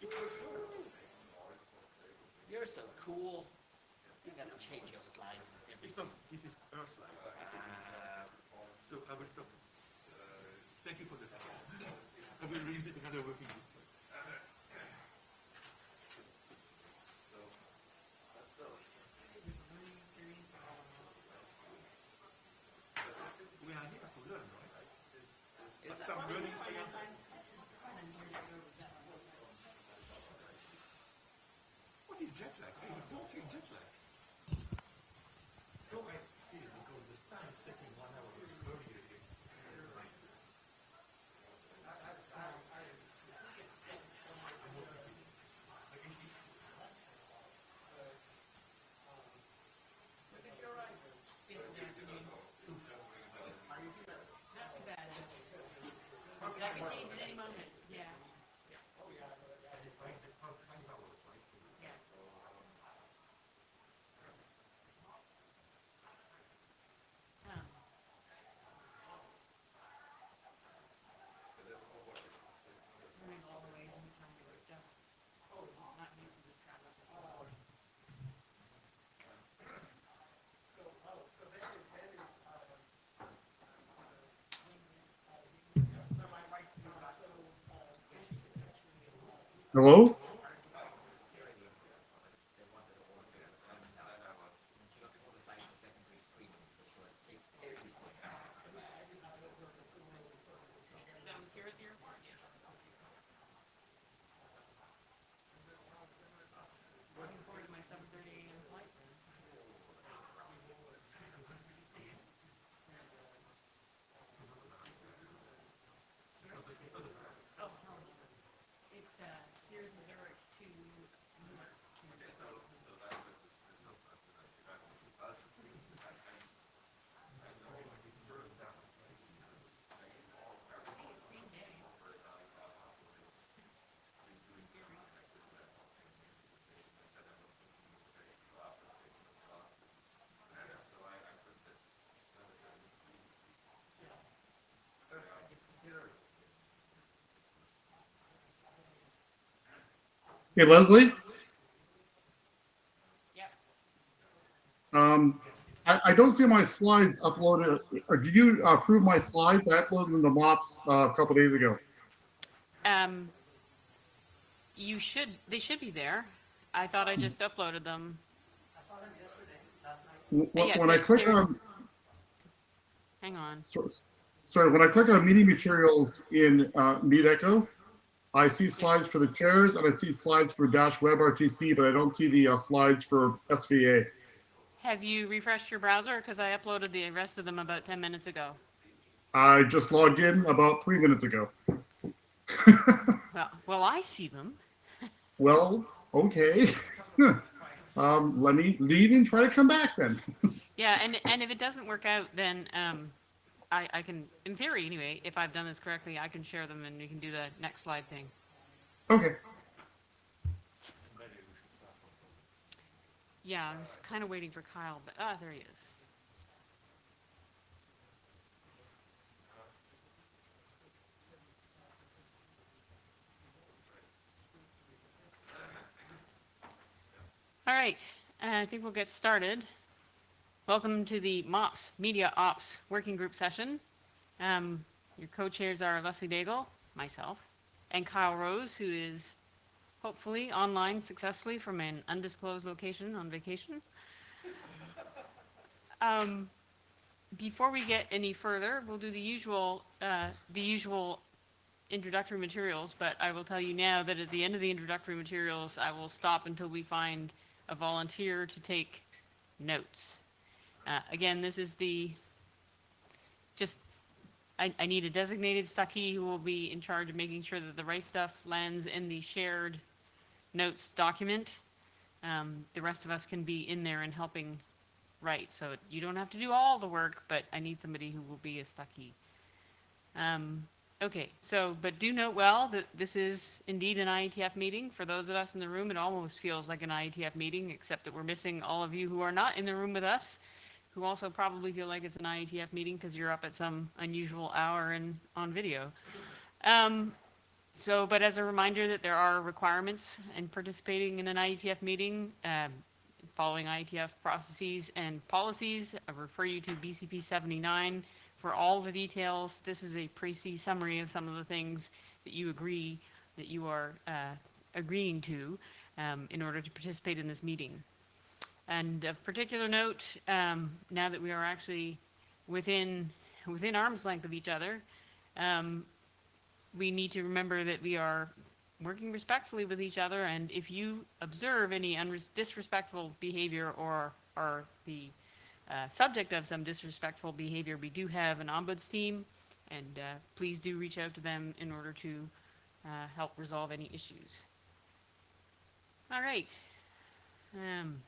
You're so cool. You gotta change your slides and It's everything. not, this is our slide. So I will stop. Uh, Thank you for the I will read it another working group. We are here to learn, right? Is that Some learning it is? experience. What is jet lag? I don't feel jet lag. No, I feel because the sun is setting one hour earlier here. That could change at any moment, yeah. Yeah. Um, Learning all the ways in which I'm gonna adjust, not used to this travel. Hello? That was here at the airport? Looking forward to my seven thirty AM flight. Oh, hell no. It's, uh, Spears, Missouri to Newark. Same day. Hey, Leslie? Yep. Um, I, I don't see my slides uploaded. Or did you approve my slides? I uploaded them to MOPS uh, a couple days ago. Um, you should, they should be there. I thought I just uploaded them. W- Yeah, When I there- click there's- on, Hang on. sorry, when I click on meeting materials in uh, Meetecho, I see slides for the chairs and I see slides for Dash WebRTC, but I don't see the uh, slides for SVA. Have you refreshed your browser? Because I uploaded the rest of them about 10 minutes ago. I just logged in about three minutes ago. Well, well, I see them. Well, okay. um, let me leave and try to come back then. Yeah, and, and if it doesn't work out, then um, I, I can, in theory anyway, if I've done this correctly, I can share them and we can do the next slide thing. okay. Yeah, I was kind of waiting for Kyle, but, ah, there he is. All right, uh, I think we'll get started. Welcome to the MOPS, Media Ops Working Group session. Um, Your co-chairs are Leslie Daigle, myself, and Kyle Rose, who is hopefully online successfully from an undisclosed location on vacation. Um, Before we get any further, we'll do the usual, uh, the usual introductory materials, but I will tell you now that at the end of the introductory materials, I will stop until we find a volunteer to take notes. Uh, Again, this is the, just, I, I need a designated stuckee who will be in charge of making sure that the right stuff lands in the shared notes document. Um, The rest of us can be in there and helping write, so you don't have to do all the work, but I need somebody who will be a stuckee. Um, Okay, so, but do note well that this is indeed an IETF meeting. For those of us in the room, it almost feels like an IETF meeting, except that we're missing all of you who are not in the room with us, who also probably feel like it's an IETF meeting because you're up at some unusual hour and on video. Um, so, but as a reminder that there are requirements in participating in an IETF meeting, um, following IETF processes and policies, I refer you to BCP 79 for all the details. This is a précis summary of some of the things that you agree, that you are uh, agreeing to um, in order to participate in this meeting. And of particular note, um, now that we are actually within, within arm's length of each other, um, we need to remember that we are working respectfully with each other, and if you observe any disrespectful behavior or are the uh, subject of some disrespectful behavior, we do have an ombuds team, and uh, please do reach out to them in order to uh, help resolve any issues. All right. Um,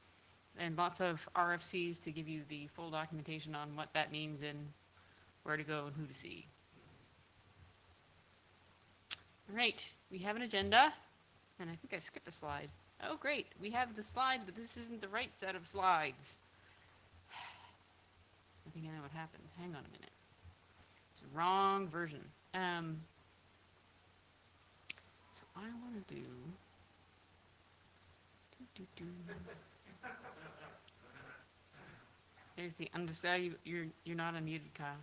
and lots of RFCs to give you the full documentation on what that means and where to go and who to see. All right, we have an agenda, and I think I skipped a slide. Oh, great, we have the slides, but this isn't the right set of slides. I think I know what happened. Hang on a minute. It's the wrong version. Um, so I want to do. do, do, do. There's the understand. You, you're you're not unmuted, Kyle.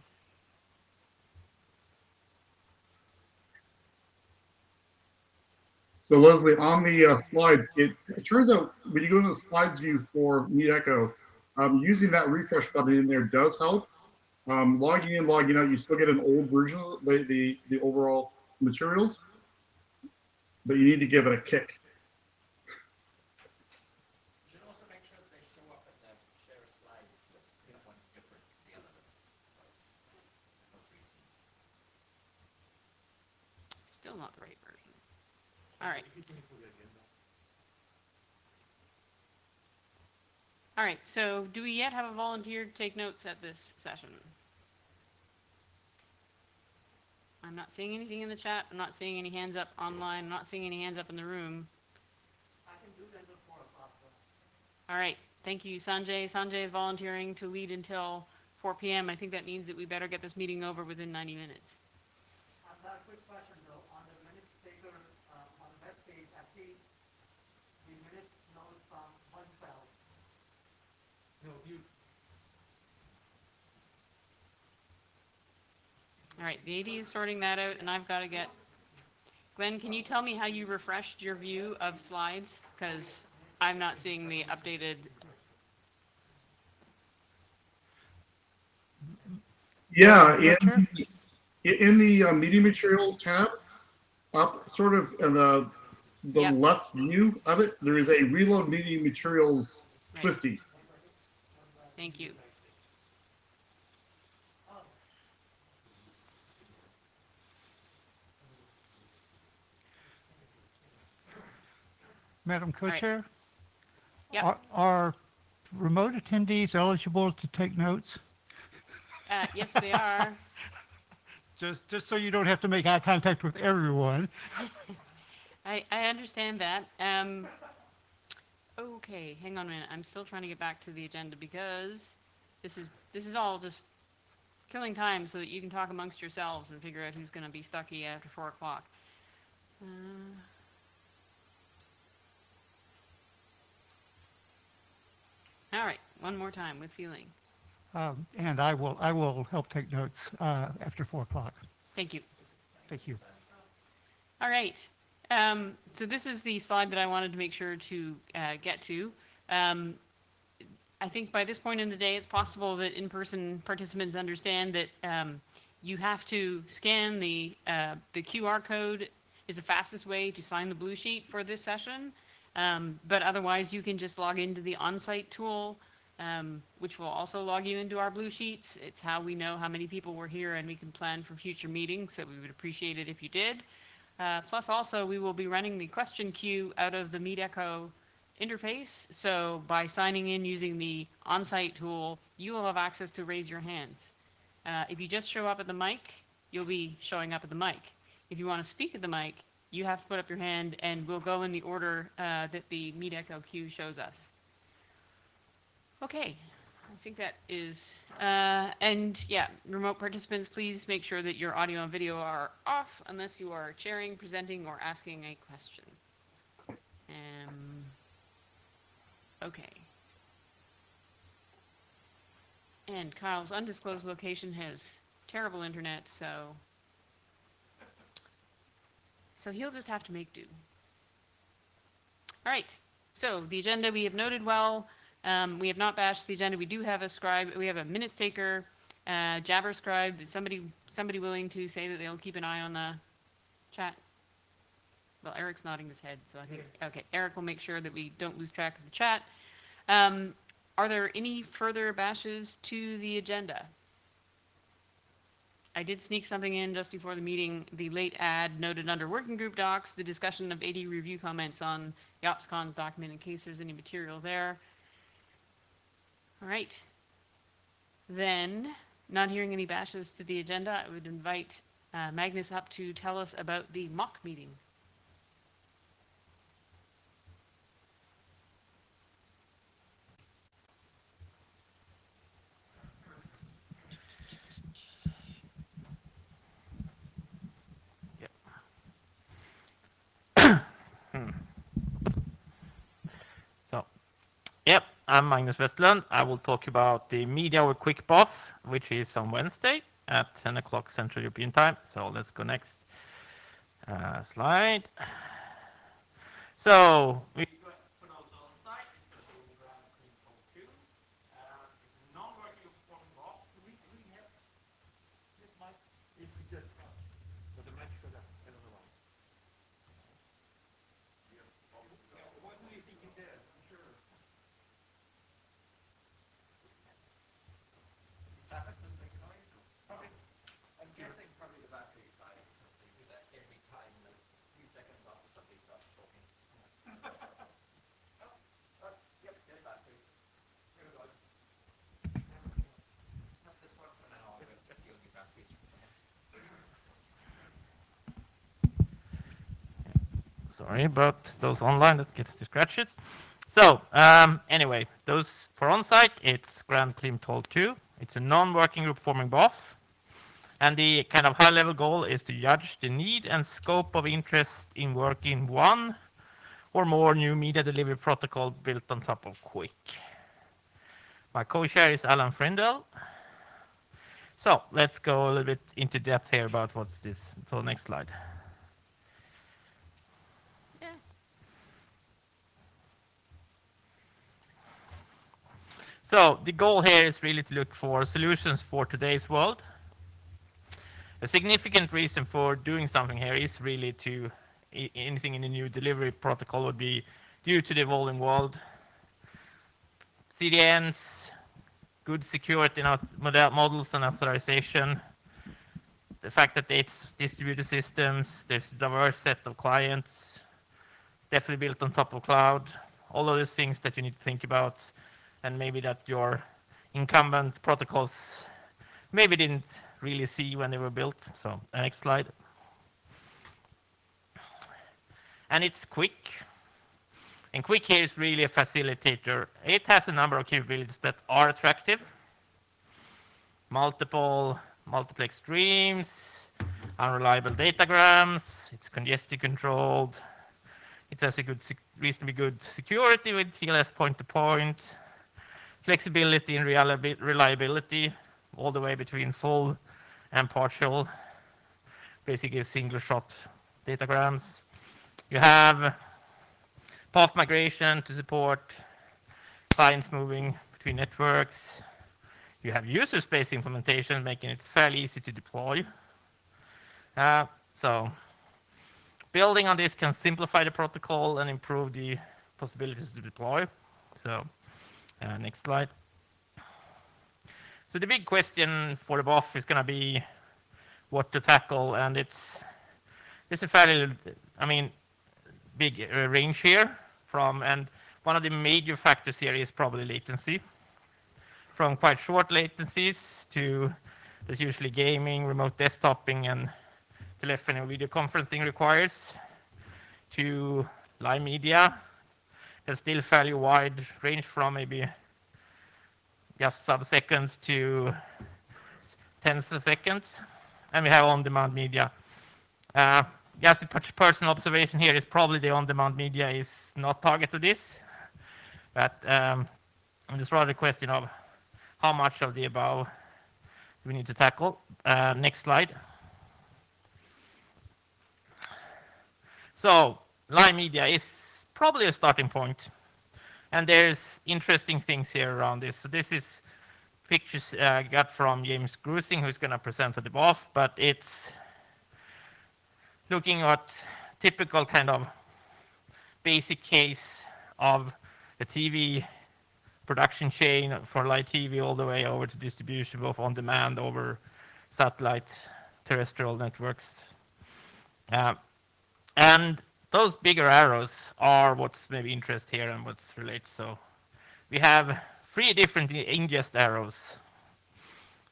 So Leslie, on the uh, slides, it, it turns out when you go to the slides view for Meetecho, um, using that refresh button in there does help. Um, logging in, logging out, you still get an old version of the, the, the overall materials, but you need to give it a kick. You should also make sure that they show up at the share slides list, you know, one's different from the other list. Those reasons. Still not the right version. All right. All right, so do we yet have a volunteer to take notes at this session? I'm not seeing anything in the chat. I'm not seeing any hands up online. I'm not seeing any hands up in the room. I can do that before o'clock. All right, thank you, Sanjay. Sanjay is volunteering to lead until 4 PM. I think that means that we better get this meeting over within 90 minutes. I've got a quick question though, on the minutes taker, uh, on the web page, I see the minutes notes from one twelve. No, you, All right, the AD is sorting that out, and I've got to get, Glenn, can you tell me how you refreshed your view of slides? Because I'm not seeing the updated, Yeah, in, in the uh, meeting materials tab, up sort of in the the Yep. left view of it, there is a reload meeting materials Right. twisty. thank you. Madam. Co-Chair? Yep. Are- Are remote attendees eligible to take notes? Uh, Yes, they are. Just, just so you don't have to make eye contact with everyone. I, I understand that. Um, okay, hang on a minute. I'm still trying to get back to the agenda because this is, this is all just killing time so that you can talk amongst yourselves and figure out who's going to be stuckee after four o'clock. Uh, all right, one more time with feeling. Um, And I will, I will help take notes uh, after 4 o'clock. Thank you. Thank you. All right. Um, so this is the slide that I wanted to make sure to uh, get to. Um, I think by this point in the day, it's possible that in-person participants understand that um, you have to scan the uh, the QR code is the fastest way to sign the blue sheet for this session. Um, but otherwise, you can just log into the on-site tool, um, which will also log you into our blue sheets. It's how we know how many people were here and we can plan for future meetings. So we would appreciate it if you did. Uh, plus, also, we will be running the question queue out of the Meetecho interface. So by signing in using the on-site tool, you will have access to raise your hands. Uh, if you just show up at the mic, you'll be showing up at the mic. If you want to speak at the mic, you have to put up your hand, and we'll go in the order uh, that the Meetecho queue shows us. Okay, I think that is, uh, and yeah, remote participants, please make sure that your audio and video are off unless you are sharing, presenting, or asking a question. Um, okay. And Kyle's undisclosed location has terrible internet, so so he'll just have to make do. All right. So the agenda we have noted well. Um, we have not bashed the agenda. We do have a scribe. We have a minutes taker, uh, Jabber scribe. Is somebody somebody willing to say that they'll keep an eye on the chat? Well, Eric's nodding his head, so I think okay. Eric will make sure that we don't lose track of the chat. Um, are there any further bashes to the agenda? I did sneak something in just before the meeting. The late ad noted under working group docs, the discussion of AD review comments on the OpsCon document in case there's any material there. All right. Then, not hearing any bashes to the agenda, I would invite uh, Magnus up to tell us about the mock meeting. So, yep, I'm Magnus Westerlund. I will talk about the media over quick buff, which is on Wednesday at 10 o'clock Central European Time. So let's go next uh, slide. So we for those on site, it's going to be around Clean Code 2. Uh, it's a non-working performing buff. Do we, do we have this mic? If we just, so the mic should have, I don't know. What do you think you did? Sure. That doesn't make a noise? Probably, I'm guessing probably the battery is dying because they do that every time, like, few seconds after somebody starts talking. Oh, oh, yep, dead battery. Here we go. Have this one for now, I'm going to steal your batteries from someone. Sorry about those online that gets the scratches. So um, anyway, those for on-site, it's Grand Toll 2. It's a non-working group forming BOF. And the kind of high-level goal is to judge the need and scope of interest in working one or more new media delivery protocol built on top of Quick. My co-chair is Alan Frindell. So let's go a little bit into depth here about what's this. So next slide. So the goal here is really to look for solutions for today's world. A significant reason for doing something here is really to anything in the new delivery protocol would be due to the evolving world. CDNs, good security models and authorization. The fact that it's distributed systems, there's a diverse set of clients, definitely built on top of cloud. All of those things that you need to think about and maybe that your incumbent protocols maybe didn't really see when they were built. So next slide. And it's quick. And quick here is really a facilitator. It has a number of capabilities that are attractive. Multiple multiplex streams, unreliable datagrams, it's congestion controlled, it has a good, reasonably good security with TLS point-to-point, flexibility and reliability, all the way between full and partial, basically single-shot datagrams. You have path migration to support clients moving between networks. You have user space implementation, making it fairly easy to deploy. Uh, so building on this can simplify the protocol and improve the possibilities to deploy. So next slide. So the big question for the BOF is going to be what to tackle, and it's it's a fairly, I mean, big uh, range here from, and one of the major factors here is probably latency, from quite short latencies to that usually gaming, remote desktoping, and telephony and video conferencing requires, to live media, that's still fairly wide range from maybe just sub-seconds to tens of seconds. And we have on-demand media. Uh, Just a personal observation here is probably the on-demand media is not target to this. But um, it's rather a question of how much of the above we need to tackle. Uh, Next slide. So live media is probably a starting point, and there's interesting things here around this. So this is pictures uh, got from James Gruessing, who's going to present at the BOF, but it's looking at typical kind of basic case of a TV production chain for live TV all the way over to distribution, both on demand over satellite, terrestrial networks. Uh, and those bigger arrows are what's maybe interest here and what's relates. So we have three different ingest arrows.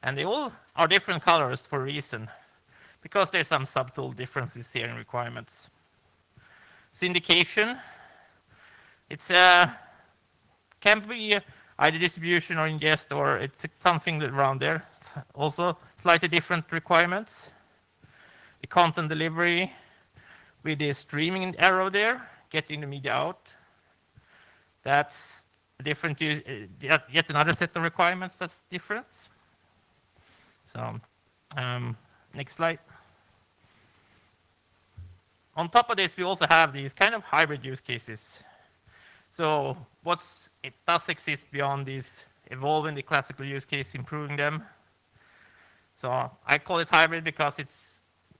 And they all are different colors for a reason, because there's some subtle differences here in requirements. Syndication, it's a can be either distribution or ingest, or it's something around there. Also, slightly different requirements. The content delivery with the streaming arrow there, getting the media out. That's different, uh, yet yet another set of requirements that's different. So, um, next slide. On top of this, we also have these kind of hybrid use cases. So what's it does exist beyond these evolving the classical use case, improving them. So I call it hybrid because it's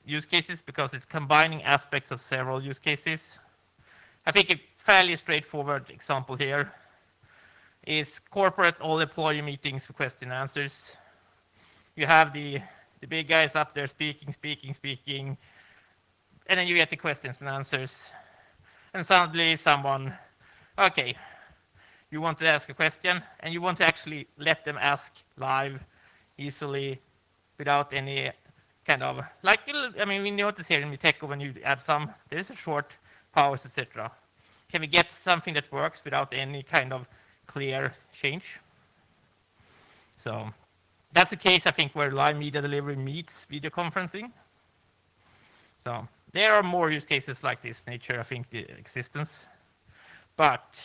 use cases because it's combining aspects of several use cases. I think a fairly straightforward example here is corporate all employee meetings question and answers. You have the the big guys up there speaking, speaking, speaking, and then you get the questions and answers. And suddenly someone okay, you want to ask a question and you want to actually let them ask live easily without any kind of like I mean we notice here in Meetecho when you add some there's a short powers etc. Can we get something that works without any kind of clear change? So that's a case I think where live media delivery meets video conferencing. So there are more use cases like this nature I think the existence but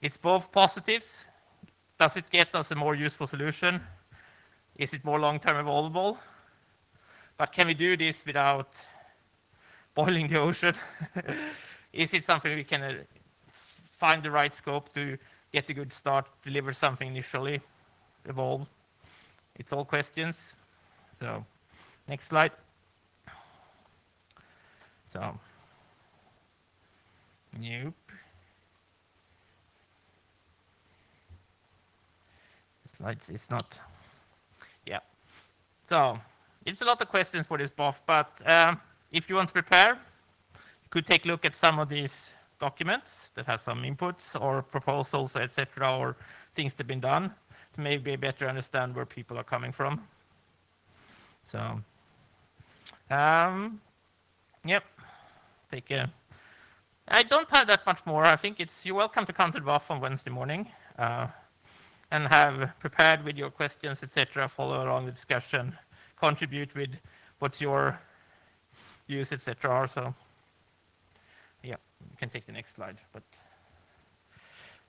it's both positives. Does it get us a more useful solution? Is it more long-term evolvable? But can we do this without boiling the ocean? Is it something we can uh, find the right scope to get a good start, deliver something initially, evolve? It's all questions. So, next slide. So, Nope. Slides is not. So it's a lot of questions for this BOF, but um, if you want to prepare, you could take a look at some of these documents that has some inputs or proposals, etc., or things that have been done to maybe better understand where people are coming from. So, um, yep. Take care. I don't have that much more. I think it's you're welcome to come to the BOF on Wednesday morning uh, and have prepared with your questions, etc. Follow along the discussion, contribute with what's your views, etc. So, yeah, you can take the next slide. But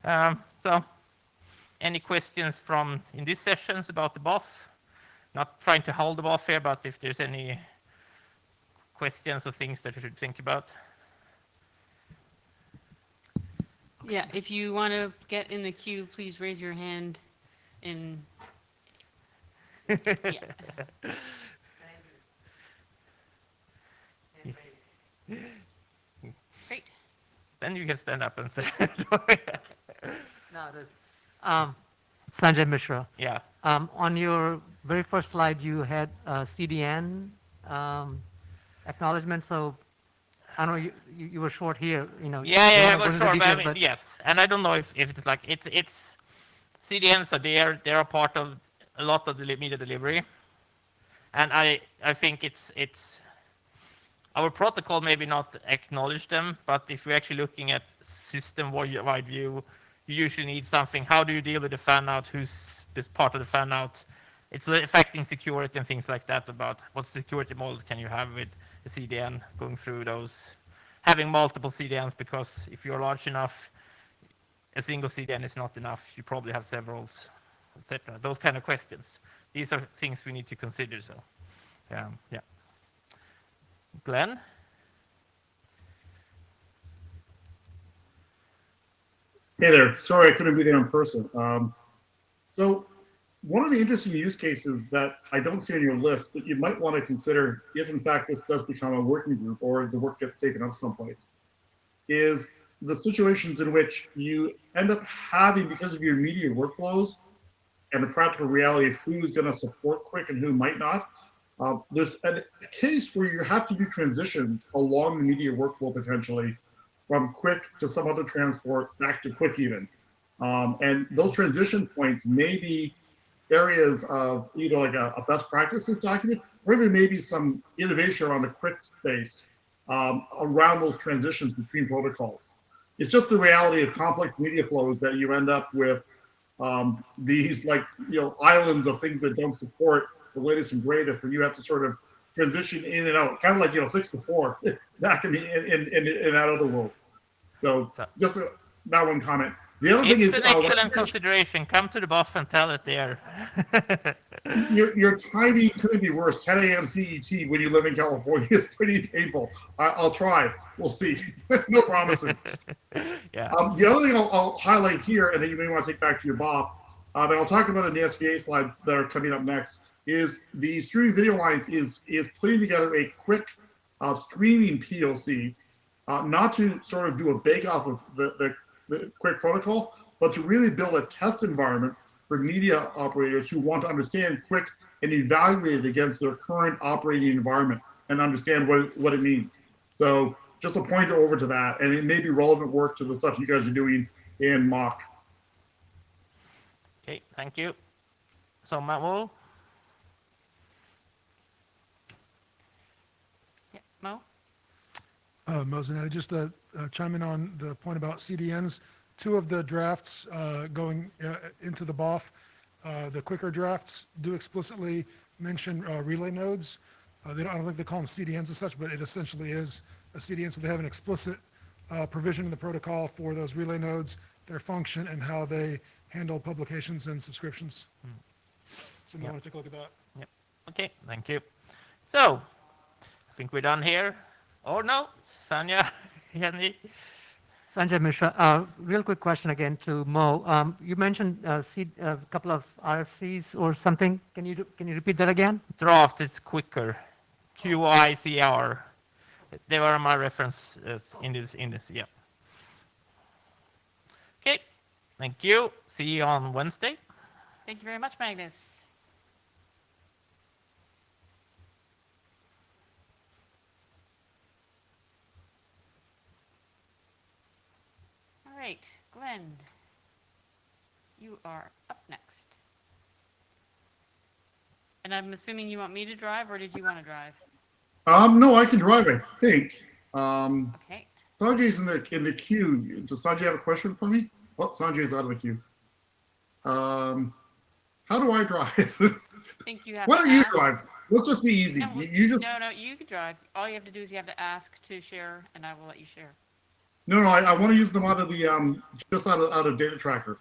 um, so, any questions from in these sessions about the BOF? Not trying to hold the BOF here, but if there's any questions or things that you should think about. Yeah, if you want to get in the queue, please raise your hand and, yeah. Great. Then you can stand up and say, No, it is. Um, Sanjay Mishra. yeah, Um, on your very first slide, you had uh, CDN um, acknowledgement. So I know you, you, you were short here. You know. yeah, yeah, but go sure, into but I mean, yes, and I don't know if, if it's like it's it's CDNs are there, they're a part of a lot of the media delivery, and I I think it's it's our protocol maybe not acknowledge them, but if we're actually looking at system wide wide view, you usually need something. How do you deal with the fan out? Who's this part of the fan out? It's affecting security and things like that about what security models can you have with CDN going through those, having multiple CDNs because if you're large enough, a single CDN is not enough. You probably have severals, etc. Those kind of questions. These are things we need to consider. So, um, yeah. Glenn? Hey there. Sorry I couldn't be there in person. Um, so one of the interesting use cases that I don't see on your list that you might want to consider if in fact this does become a working group or the work gets taken up someplace is the situations in which you end up having because of your media workflows and the practical reality of who's going to support quick and who might not. Uh, there's a, a case where you have to do transitions along the media workflow potentially from quick to some other transport back to quick even. Um, and those transition points may be areas of either like a, a best practices document or even maybe some innovation around the quick space um, around those transitions between protocols. It's just the reality of complex media flows that you end up with um, these like you know islands of things that don't support the latest and greatest, and you have to sort of transition in and out, kind of like you know six to four back in the in in, in that other world. So So- just a, that one comment. The other thing It's is an uh, excellent consideration. Come to the buff and tell it there. your, your timing couldn't be worse. 10 a.m. CET when you live in California is pretty painful. I, I'll try. We'll see. no promises. yeah. Um, the other thing I'll, I'll highlight here, and then you may want to take back to your BOF, uh, that I'll talk about in the SVA slides that are coming up next, is the streaming video alliance is is putting together a quick uh, streaming POC, uh, not to sort of do a bake off of the, the quick protocol, but to really build a test environment for media operators who want to understand quick and evaluate it against their current operating environment and understand what, it- what it means. So just a pointer over to that, and it may be relevant work to the stuff you guys are doing in mock. Okay, thank you. So, Matt Wool? Yeah, Mo? Uh, Mo Zanaty, just to uh, chime in on the point about CDNs, two of the drafts uh, going uh, into the BOF, uh, the QuicR drafts do explicitly mention uh, relay nodes. Uh, They don't, I don't think they call them CDNs as such, but it essentially is a CDN, so they have an explicit uh, provision in the protocol for those relay nodes, their function, and how they handle publications and subscriptions. So you Yeah. want to take a look at that? Yep. Okay, thank you. So, I think we're done here. Or no? Sanya? Henry? Sanjay Mishra, uh, real quick question again to Mo. Um, you mentioned uh, C- a couple of RFCs or something. Can you do, can you repeat that again? Draft is QuicR. QICR. They were my reference uh, in this, in this, yeah. Okay, thank you. See you on Wednesday. Thank you very much, Magnus. All right, Glenn, you are up next. And I'm assuming you want me to drive, or did you want to drive? Um, no, I can drive, I think. Um, Okay, Sanjay's in the in the queue. Does Sanjay have a question for me? Oh, Sanjay's out of the queue. Um, how do I drive? I think you have Why don't you ask- drive? Let's just be easy. No, You, you just No, no, you can drive. All you have to do is you have to ask to share, and I will let you share. No, no. I, I want to use them out of the um, just out of out of Datatracker.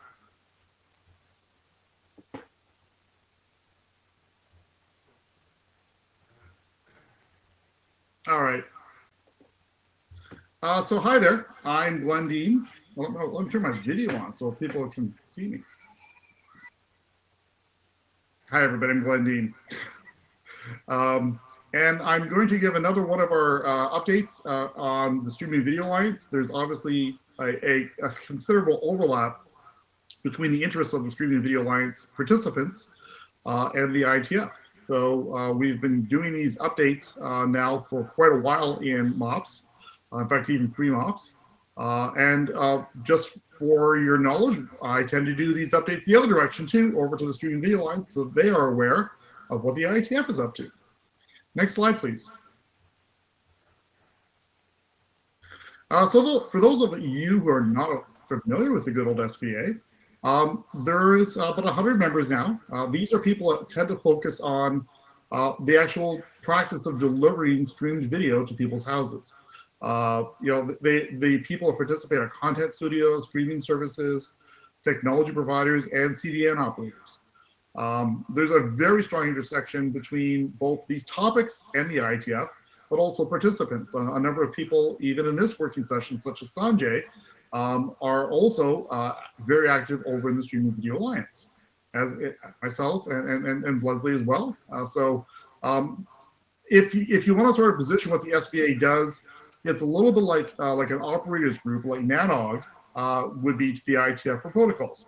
All right. Uh, so hi there. I'm Glenn Deen. Well, let me- let me turn my video on so people can see me. Hi everybody. I'm Glenn Deen. Um, and I'm going to give another one of our uh, updates uh, on the streaming video Alliance. There's obviously a, a, a considerable overlap between the interests of the streaming video alliance participants uh, and the ITF. So uh, we've been doing these updates uh, now for quite a while in MOPS, uh, in fact, even pre MOPS. And just for your knowledge, I tend to do these updates the other direction too, over to the streaming video alliance, so they are aware of what the ITF is up to. Next slide, please. Uh, so tho- for those of you who are not familiar with the good old SVA, um, there is about 100 members now. Uh, these are people that tend to focus on uh, the actual practice of delivering streamed video to people's houses. Uh, you know, they, the people that participate are content studios, streaming services, technology providers, and CDN operators. Um, there's a very strong intersection between both these topics and the ITF, but also participants. A, a number of people, even in this working session, such as Sanjay, um, are also uh, very active over in the Streaming Video Alliance, as it, myself and, and, and Leslie as well. Uh, so um, if, you- if you want to sort of position what the SVA does, it's a little bit like uh, like an operators group, like NANOG uh, would be to the ITF for protocols.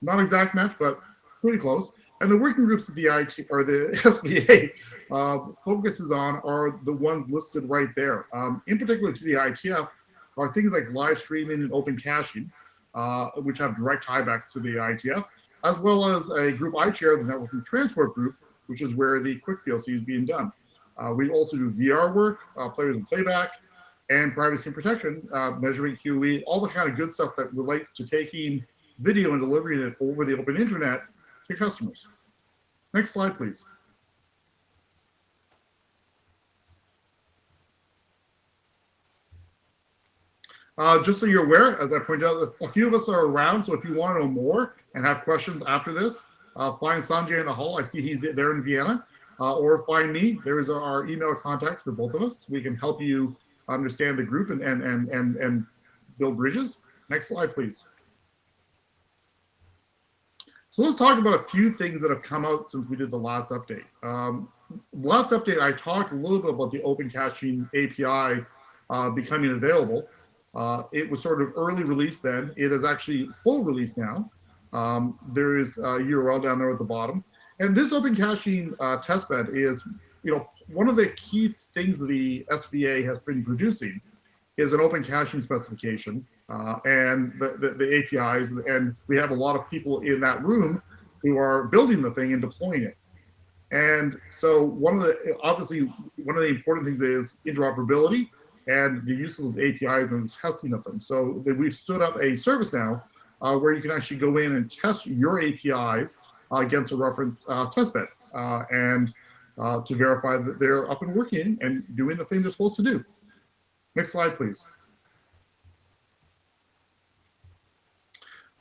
Not exact match, but pretty close. And the working groups that the IT or the SVA uh, focuses on are the ones listed right there. Um, in particular, to the ITF are things like live streaming and open caching, uh, which have direct tiebacks to the ITF, as well as a group I chair, the networking transport group, which is where the quick POC is being done. Uh, we also do VR work, uh, players and playback, and privacy and protection, uh, measuring QoE, all the kind of good stuff that relates to taking video and delivering it over the open internet to customers. Next slide, please. Uh, just so you're aware, as I pointed out, a few of us are around, so if you want to know more and have questions after this, uh, find Sanjay in the hall. I see he's there in Vienna. Uh, or find me. There is our email contacts for both of us. We can help you understand the group and, and, and, and, and build bridges. Next slide, please. So let's talk about a few things that have come out since we did the last update. Um, last update, I talked a little bit about the open caching API uh, becoming available. Uh, it was sort of early release then. It is actually full release now. Um, there is a URL down there at the bottom. And this open caching uh, testbed is, you know, one of the key things the SVA has been producing is an open caching specification uh, and the, the, the APIs. And we have a lot of people in that room who are building the thing and deploying it. And so one of the, obviously, one of the important things is interoperability and the use of those APIs and testing of them. So we've stood up a service now uh, where you can actually go in and test your APIs uh, against a reference uh, testbed uh, and uh, to verify that they're up and working and doing the thing they're supposed to do. Next slide, please.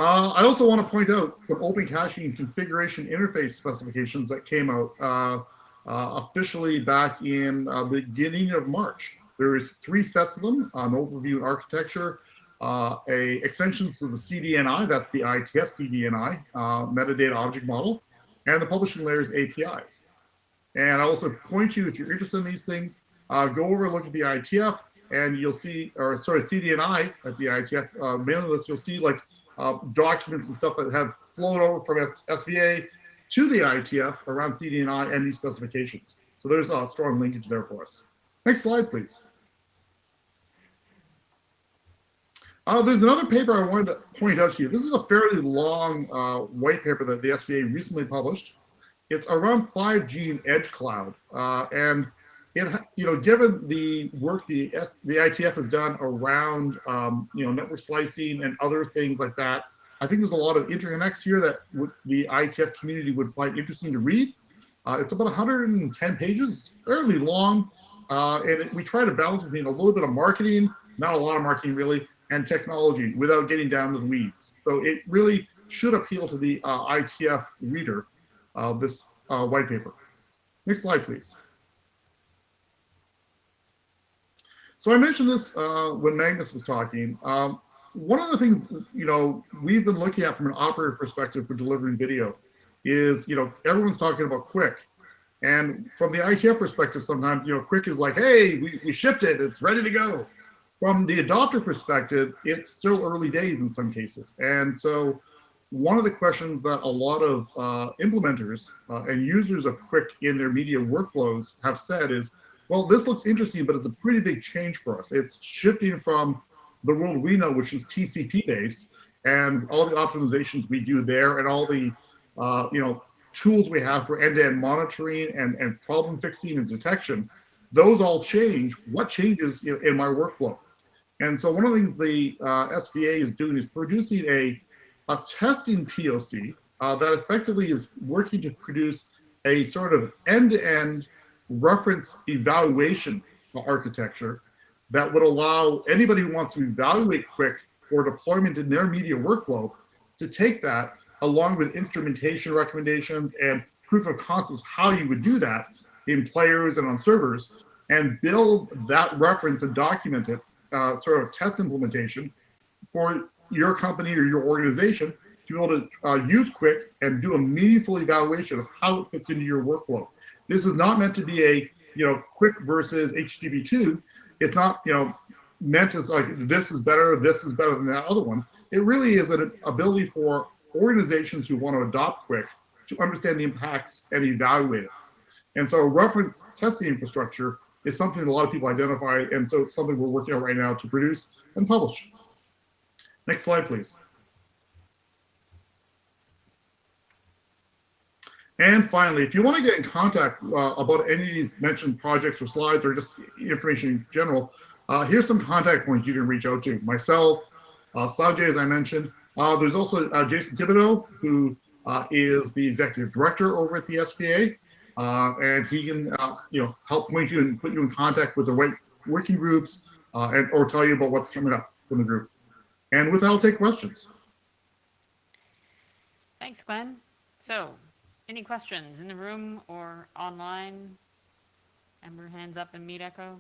Uh, I also want to point out some open caching configuration interface specifications that came out uh, uh, officially back in uh, the beginning of March. There's three sets of them, an overview and architecture, uh, a extensions to the CDNI, that's the ITF CDNI, uh, metadata object model, and the publishing layers APIs. And I also point you, if you're interested in these things, uh, go over and look at the ITF, and you'll see, or sorry, CDNI at the ITF uh, mailing list, you'll see like uh, documents and stuff that have flowed over from S- SVA to the ITF around CDNI and these specifications. So there's a strong linkage there for us. Next slide, please. Uh, there's another paper I wanted to point out to you. This is a fairly long uh, white paper that the SVA recently published. It's around 5G and edge cloud, uh, and ha- you know, given the work the S, the ITF has done around, um, you know, network slicing and other things like that, I think there's a lot of interconnects here that would, the ITF community would find interesting to read. Uh, it's about 110 pages, fairly long, uh, and it, we try to balance between a little bit of marketing, not a lot of marketing really, and technology without getting down to the weeds. So it really should appeal to the uh, ITF reader this uh, white paper. Next slide, please. So I mentioned this uh, when Magnus was talking. Um, one of the things you know we've been looking at from an operator perspective for delivering video is you know everyone's talking about quick, and from the ITF perspective, sometimes you know quick is like, hey, we, we shipped it, it's ready to go. From the adopter perspective, it's still early days in some cases, and so one of the questions that a lot of uh, implementers uh, and users of Quick in their media workflows have said is, well, this looks interesting, but it's a pretty big change for us. It's shifting from the world we know, which is TCP based, and all the optimizations we do there, and all the uh, you know tools we have for end-to-end monitoring and, and problem fixing and detection. Those all change. What changes in, in my workflow? And so one of the things the uh, SVA is doing is producing a, a testing POC uh, that effectively is working to produce a sort of end-to-end reference evaluation architecture that would allow anybody who wants to evaluate QUIC for deployment in their media workflow to take that along with instrumentation recommendations and proof of concepts how you would do that in players and on servers and build that reference and document it uh, sort of test implementation for your company or your organization to be able to uh, use QUIC and do a meaningful evaluation of how it fits into your workflow. This is not meant to be a you know QUIC versus HTTP2. It's not you know meant as like this is better, this is better than that other one. It really is an ability for organizations who want to adopt QUIC to understand the impacts and evaluate it. And so reference testing infrastructure is something that a lot of people identify, and so it's something we're working on right now to produce and publish. Next slide, please. And finally, if you want to get in contact uh, about any of these mentioned projects or slides or just information in general, uh, here's some contact points you can reach out to. Myself, uh, Sanjay, as I mentioned. Uh, there's also uh, Jason Thibodeau, who uh, is the executive director over at the uh, and he can you know help point you and put you in contact with the right working groups and or tell you about what's coming up from the group. And with that, I'll take questions. Thanks, Glenn. So, any questions in the room or online? Ember, hands up and Meetecho.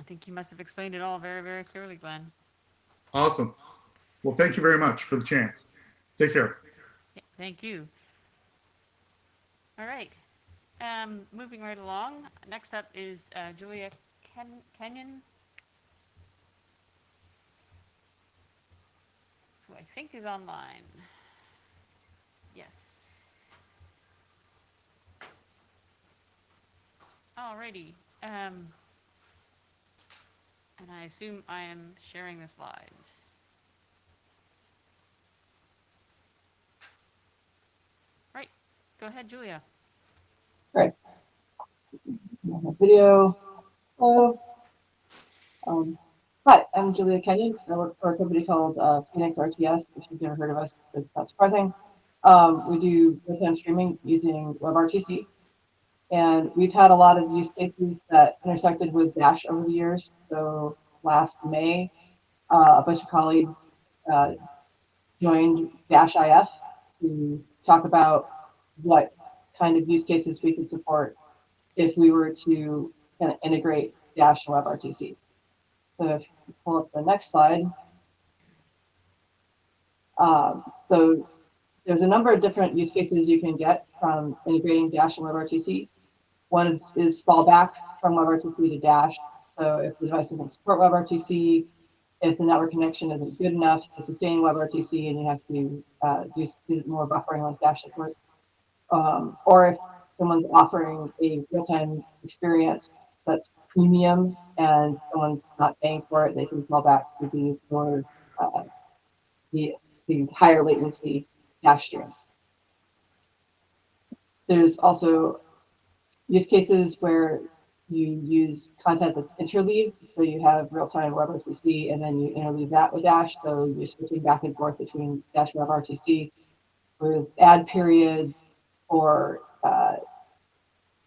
I think you must have explained it all very, very clearly, Glenn. Awesome. Well, thank you very much for the chance. Take care. Yeah, Thank you. All right. Um, moving right along. Next up is uh, Julia Ken- Kenyon. Who I think is online. Yes. Alrighty. Um, and I assume I am sharing the slides. Right. Go ahead, Julia. Video. Hello. Um, hi, I'm Julia Kenyon. I work for a company called uh, Phenix RTS. If you've never heard of us, it's not surprising. Um, we do real-time streaming using WebRTC. And we've had a lot of use cases that intersected with Dash over the years. So last May, uh, a bunch of colleagues uh, joined Dash IF to talk about what kind of use cases we could support if we were to kind of integrate Dash and WebRTC. So if you pull up the next slide. Um, so there's a number of different use cases you can get from integrating Dash and WebRTC. One is fallback from WebRTC to Dash. So if the device doesn't support WebRTC, if the network connection isn't good enough to sustain WebRTC and you have to uh, do, do more buffering like Dash supports, um, or if someone's offering a real-time experience that's premium and someone's not paying for it, they can fall back to the more uh, the, the higher latency dash stream. There's also use cases where you use content that's interleaved, so you have real-time WebRTC and then you interleave that with Dash, so you're switching back and forth between Dash WebRTC with ad period or uh,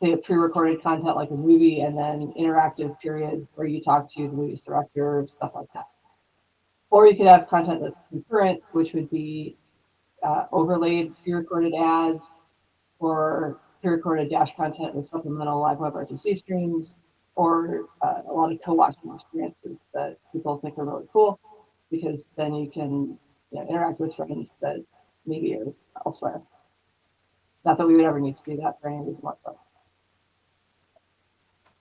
say a pre-recorded content like a movie and then interactive periods where you talk to the movie's director, stuff like that. Or you could have content that's concurrent, which would be uh, overlaid pre-recorded ads or pre-recorded dash content with supplemental live WebRTC streams or uh, a lot of co-watching experiences that people think are really cool because then you can you know, interact with friends that maybe are elsewhere. Not that we would ever need to do that for any reason whatsoever.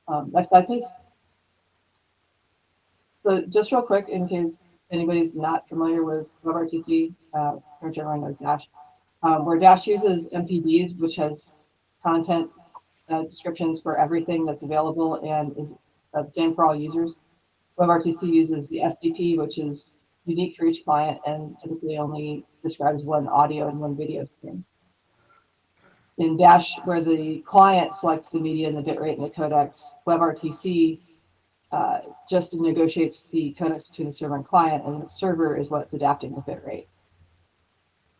Um, next slide, please. So just real quick, in case anybody's not familiar with WebRTC, uh, much everyone knows Dash. Um, where Dash uses MPDs, which has content uh, descriptions for everything that's available and is the same for all users. WebRTC uses the SDP, which is unique for each client and typically only describes one audio and one video stream. In Dash, where the client selects the media and the bitrate and the codecs, WebRTC uh, just negotiates the codecs between the server and client, and the server is what's adapting the bitrate.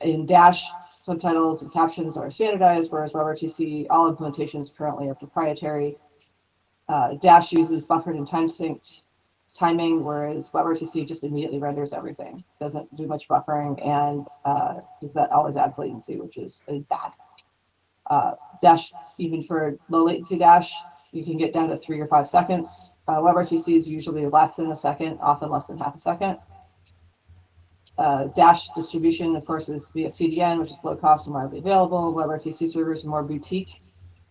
In Dash, subtitles and captions are standardized, whereas WebRTC, all implementations currently are proprietary. Uh, Dash uses buffered and time synced timing, whereas WebRTC just immediately renders everything. Doesn't do much buffering and uh, does that always adds latency, which is is bad. Uh, dash, even for low latency Dash, you can get down to three or five seconds. Uh, WebRTC is usually less than a second, often less than half a second. Uh, Dash distribution, of course, is via CDN, which is low cost and widely available. WebRTC servers are more boutique.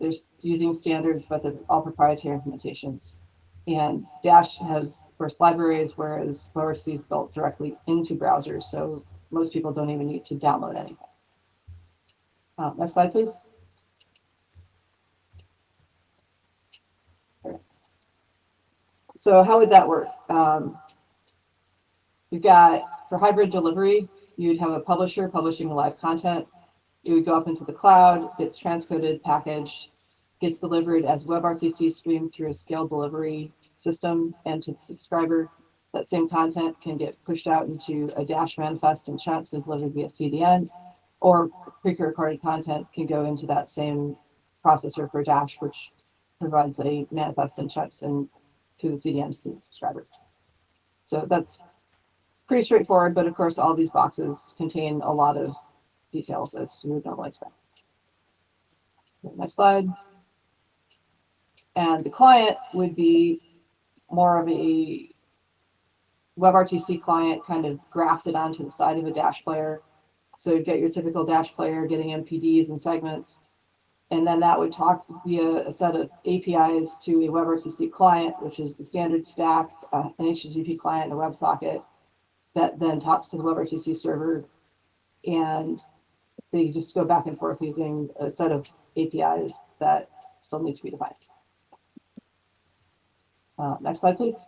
They're using standards, but they're all proprietary implementations. And Dash has, of course, libraries, whereas WebRTC is built directly into browsers, so most people don't even need to download anything. Uh, next slide, please. So how would that work? Um, you've got for hybrid delivery, you'd have a publisher publishing live content. It would go up into the cloud, gets transcoded, packaged, gets delivered as WebRTC stream through a scale delivery system and to the subscriber. That same content can get pushed out into a Dash manifest in chunks and delivered via CDN, or pre-recorded content can go into that same processor for Dash, which provides a manifest in chunks and the to the subscriber. So that's pretty straightforward, but of course, all these boxes contain a lot of details as you would normally expect. Next slide. And the client would be more of a WebRTC client kind of grafted onto the side of a Dash player. So you'd get your typical Dash player getting MPDs and segments. And then that would talk via a set of APIs to a WebRTC client, which is the standard stack, uh, an HTTP client, a WebSocket that then talks to the WebRTC server. And they just go back and forth using a set of APIs that still need to be defined. Uh, next slide, please.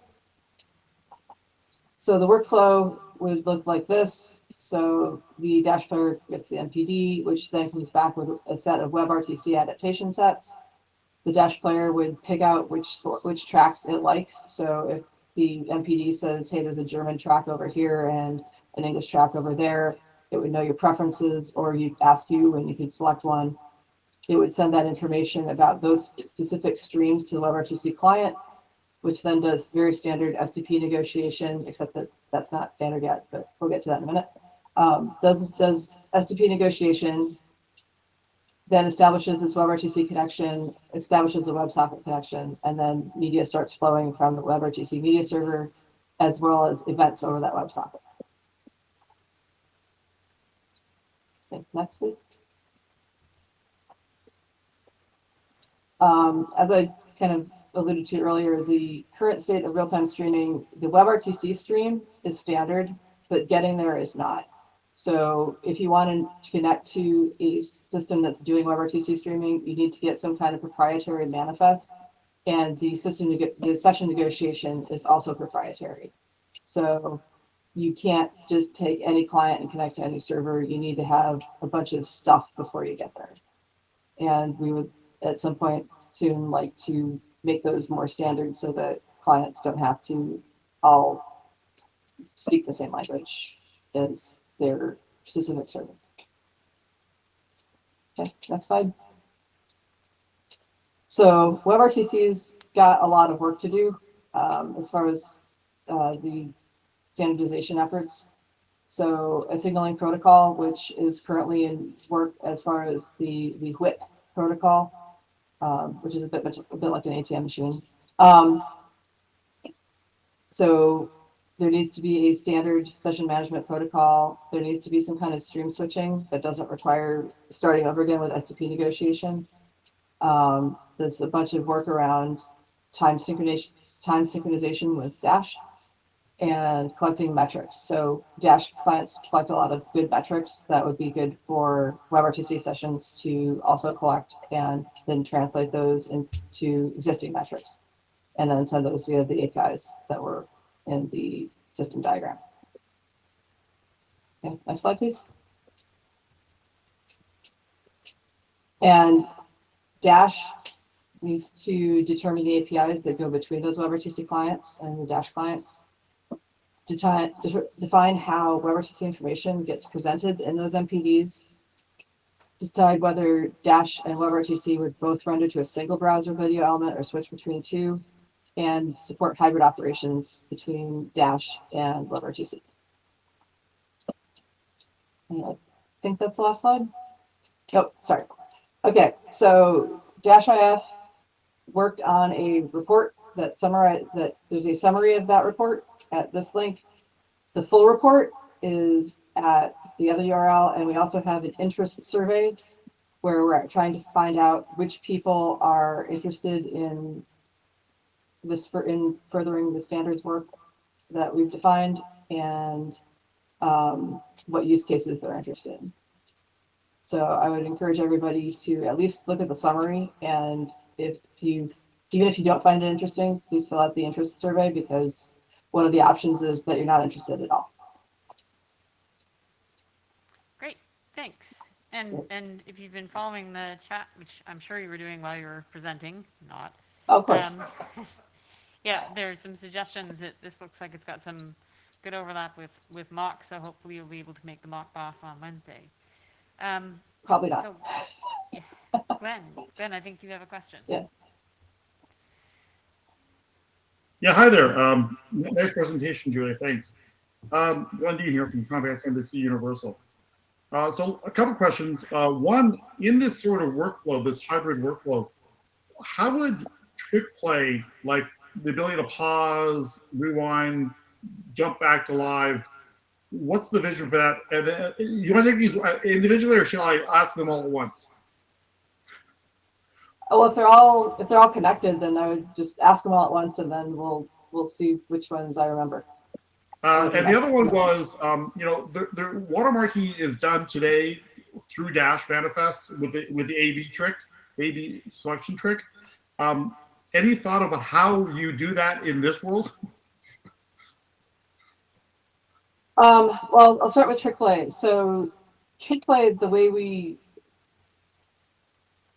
So the workflow would look like this. So the Dash player gets the MPD, which then comes back with a set of WebRTC adaptation sets. The Dash player would pick out which which tracks it likes. So if the MPD says, hey, there's a German track over here and an English track over there, it would know your preferences, or you'd ask you and you could select one. It would send that information about those specific streams to the WebRTC client, which then does very standard SDP negotiation, except that that's not standard yet, but we'll get to that in a minute. Um, does does SDP negotiation, then establishes its WebRTC connection, establishes a WebSocket connection, and then media starts flowing from the WebRTC media server, as well as events over that WebSocket. Okay, next, please. Um, as I kind of alluded to earlier, the current state of real-time streaming, the WebRTC stream is standard, but getting there is not. So if you want to connect to a system that's doing WebRTC streaming, you need to get some kind of proprietary manifest. And the system, the session negotiation is also proprietary. So you can't just take any client and connect to any server. You need to have a bunch of stuff before you get there. And we would at some point soon like to make those more standard so that clients don't have to all speak the same language as their specific server. Okay, next slide. So WebRTC's got a lot of work to do um, as far as uh, the standardization efforts. So a signaling protocol, which is currently in work as far as the, the WHIP protocol, um, which is a bit a bit like an ATM machine. Um, so there needs to be a standard session management protocol. There needs to be some kind of stream switching that doesn't require starting over again with SDP negotiation. Um, there's a bunch of work around time synchronization, time synchronization with Dash and collecting metrics. So Dash clients collect a lot of good metrics that would be good for WebRTC sessions to also collect and then translate those into existing metrics and then send those via the APIs that were in the system diagram. Okay, next slide, please. And Dash needs to determine the APIs that go between those WebRTC clients and the Dash clients. Define, define how WebRTC information gets presented in those MPDs. Decide whether Dash and WebRTC would both render to a single browser video element or switch between two. And support hybrid operations between Dash and WebRTC. And I think that's the last slide. Oh, sorry. Okay, so Dash IF worked on a report that summarize that there's a summary of that report at this link. The full report is at the other URL, and we also have an interest survey where we're trying to find out which people are interested in this for in furthering the standards work that we've defined and um, what use cases they're interested in. So I would encourage everybody to at least look at the summary and if you, even if you don't find it interesting, please fill out the interest survey because one of the options is that you're not interested at all. Great, thanks. And, and if you've been following the chat, which I'm sure you were doing while you were presenting, not. Of course. um, Yeah, there's some suggestions that this looks like it's got some good overlap with, with MoQ, so hopefully you'll be able to make the MoQ off on Wednesday. Um, Probably not. so, yeah. Glenn, Glenn, I think you have a question. Yeah. Yeah, hi there. Um, nice presentation, Julia. Thanks. Um, Glenn Deen here from Comcast NBC Universal. Uh, so a couple questions. Uh, one, in this sort of workflow, this hybrid workflow, how would trick play, like the ability to pause, rewind, jump back to live, what's the vision for that? And then, you want to take these individually, or shall I ask them all at once? Oh, if they're all, if they're all connected, then I would just ask them all at once and then we'll, we'll see which ones I remember. Uh, and the other one was, um, you know, the, the watermarking is done today through Dash manifests with the with the AB trick, AB selection trick. Um, any thought about how you do that in this world? Um, well, I'll start with trick play. So trick play, the way we,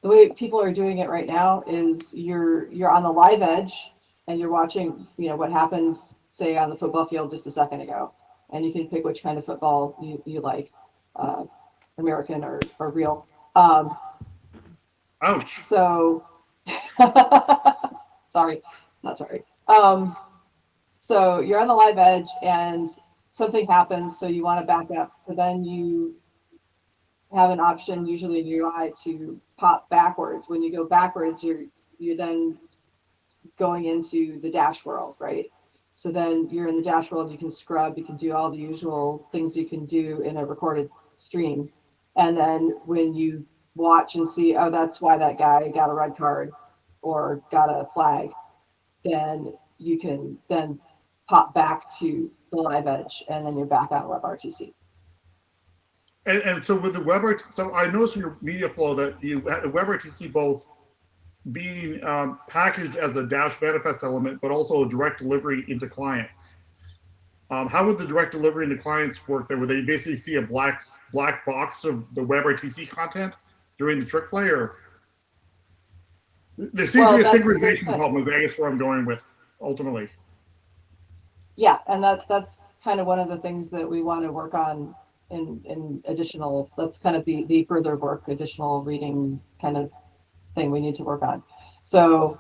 the way people are doing it right now is you're, you're on the live edge and you're watching, you know, what happened, say on the football field just a second ago. And you can pick which kind of football you, you like, uh, American or, or real. Um, Ouch. so, sorry, not sorry. Um, so you're on the live edge and something happens, so you want to back up. So then you have an option, usually in UI, to pop backwards. When you go backwards, you're you're then going into the dash world, right? So then you're in the dash world. You can scrub. You can do all the usual things you can do in a recorded stream. And then when you watch and see, oh, that's why that guy got a red card or got a flag, then you can then pop back to the live edge and then you're back on WebRTC. And, and so with the WebRTC, so I noticed in your media flow that you had WebRTC both being um, packaged as a Dash manifest element, but also a direct delivery into clients. Um, how would the direct delivery into clients work there? Would they basically see a black black box of the WebRTC content during the trick play, or there seems Well, to be a that's a good synchronization point. problem? Is I guess where I'm going with ultimately. Yeah, and that's that's kind of one of the things that we want to work on in in additional. That's kind of the the further work, additional reading kind of thing we need to work on. So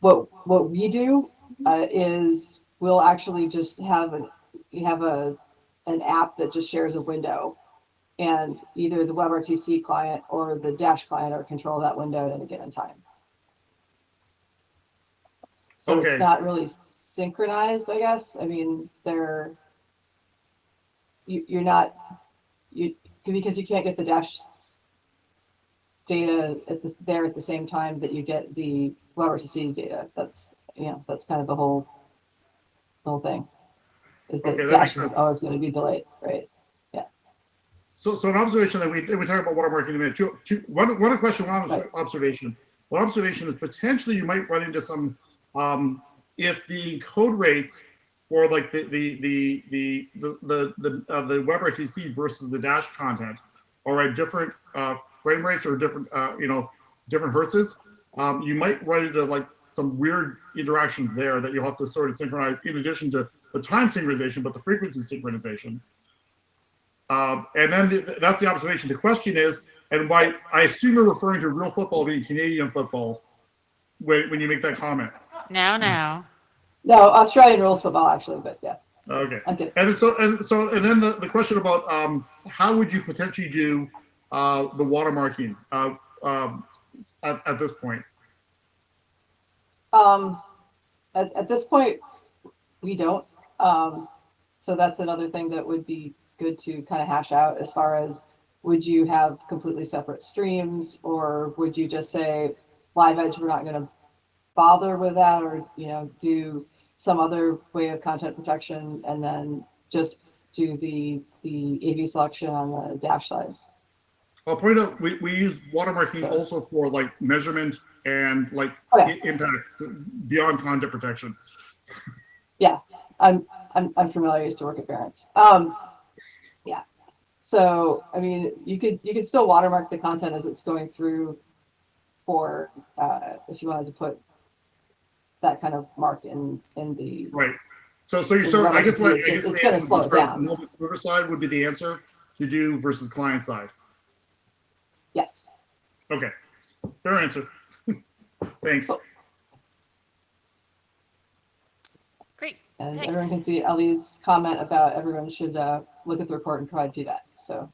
what what we do uh, is we'll actually just have a you have a an app that just shares a window, and either the WebRTC client or the Dash client are control that window at any given time. So Okay. it's not really synchronized, I guess. I mean, they're you, you're not you because you can't get the dash data at the, there at the same time that you get the WebRTC data. That's you know that's kind of the whole the whole thing is that Okay, that dash is sense. always going to be delayed, right? So, so an observation that we, we talk about watermarking in a minute. Two, two, one, one question, one Right. observation. One observation is potentially you might run into some, um, if the code rates for like the, the, the, the, the, the, the, uh, the WebRTC versus the Dash content are at different, uh, frame rates or different, uh, you know, different hertzes, um, you might run into like some weird interactions there that you'll have to sort of synchronize in addition to the time synchronization, but the frequency synchronization. Um, and then the, that's the observation. The question is, and why I assume you're referring to real football being Canadian football when, when you make that comment. Now, now. No, Australian rules football actually, but yeah, Okay. I'm. And so, and so, and then the, the question about um, how would you potentially do uh, the watermarking uh, um, at, at this point? Um, at, at this point, we don't. Um, so that's another thing that would be good to kind of hash out as far as would you have completely separate streams or would you just say live edge we're not going to bother with that or you know do some other way of content protection and then just do the the AB selection on the dash side. I'll point out we, we use watermarking also for like measurement and like Oh, yeah. impacts beyond content protection. Yeah, I'm I'm I'm familiar. I used to work at Barron's. Um. So I mean, you could you could still watermark the content as it's going through, for uh, if you wanted to put that kind of mark in in the Right. So, so you're It's so I guess like. I guess It's the gonna answer slow it is for down. server side would be the answer to do versus client side. yes. Okay. Fair answer. Thanks. Great. And Thanks. everyone can see Ellie's comment about everyone should uh, look at the report and provide feedback. So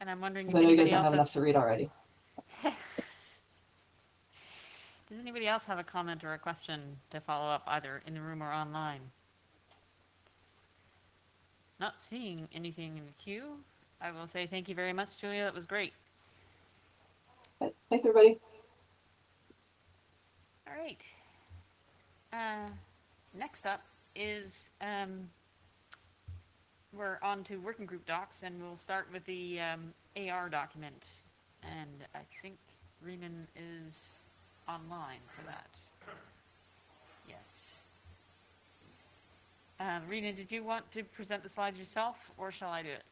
And I'm wondering if I know you guys anybody don't have else enough to read already. does anybody else have a comment or a question to follow up either in the room or online? Not seeing anything in the queue. I will say thank you very much, Julia. That was great. But thanks everybody. All right. Uh, next up is um, we're on to working group docs, and we'll start with the um, AR document. And I think Renan is online for that. Yes. Uh, Renan, did you want to present the slides yourself, or shall I do it?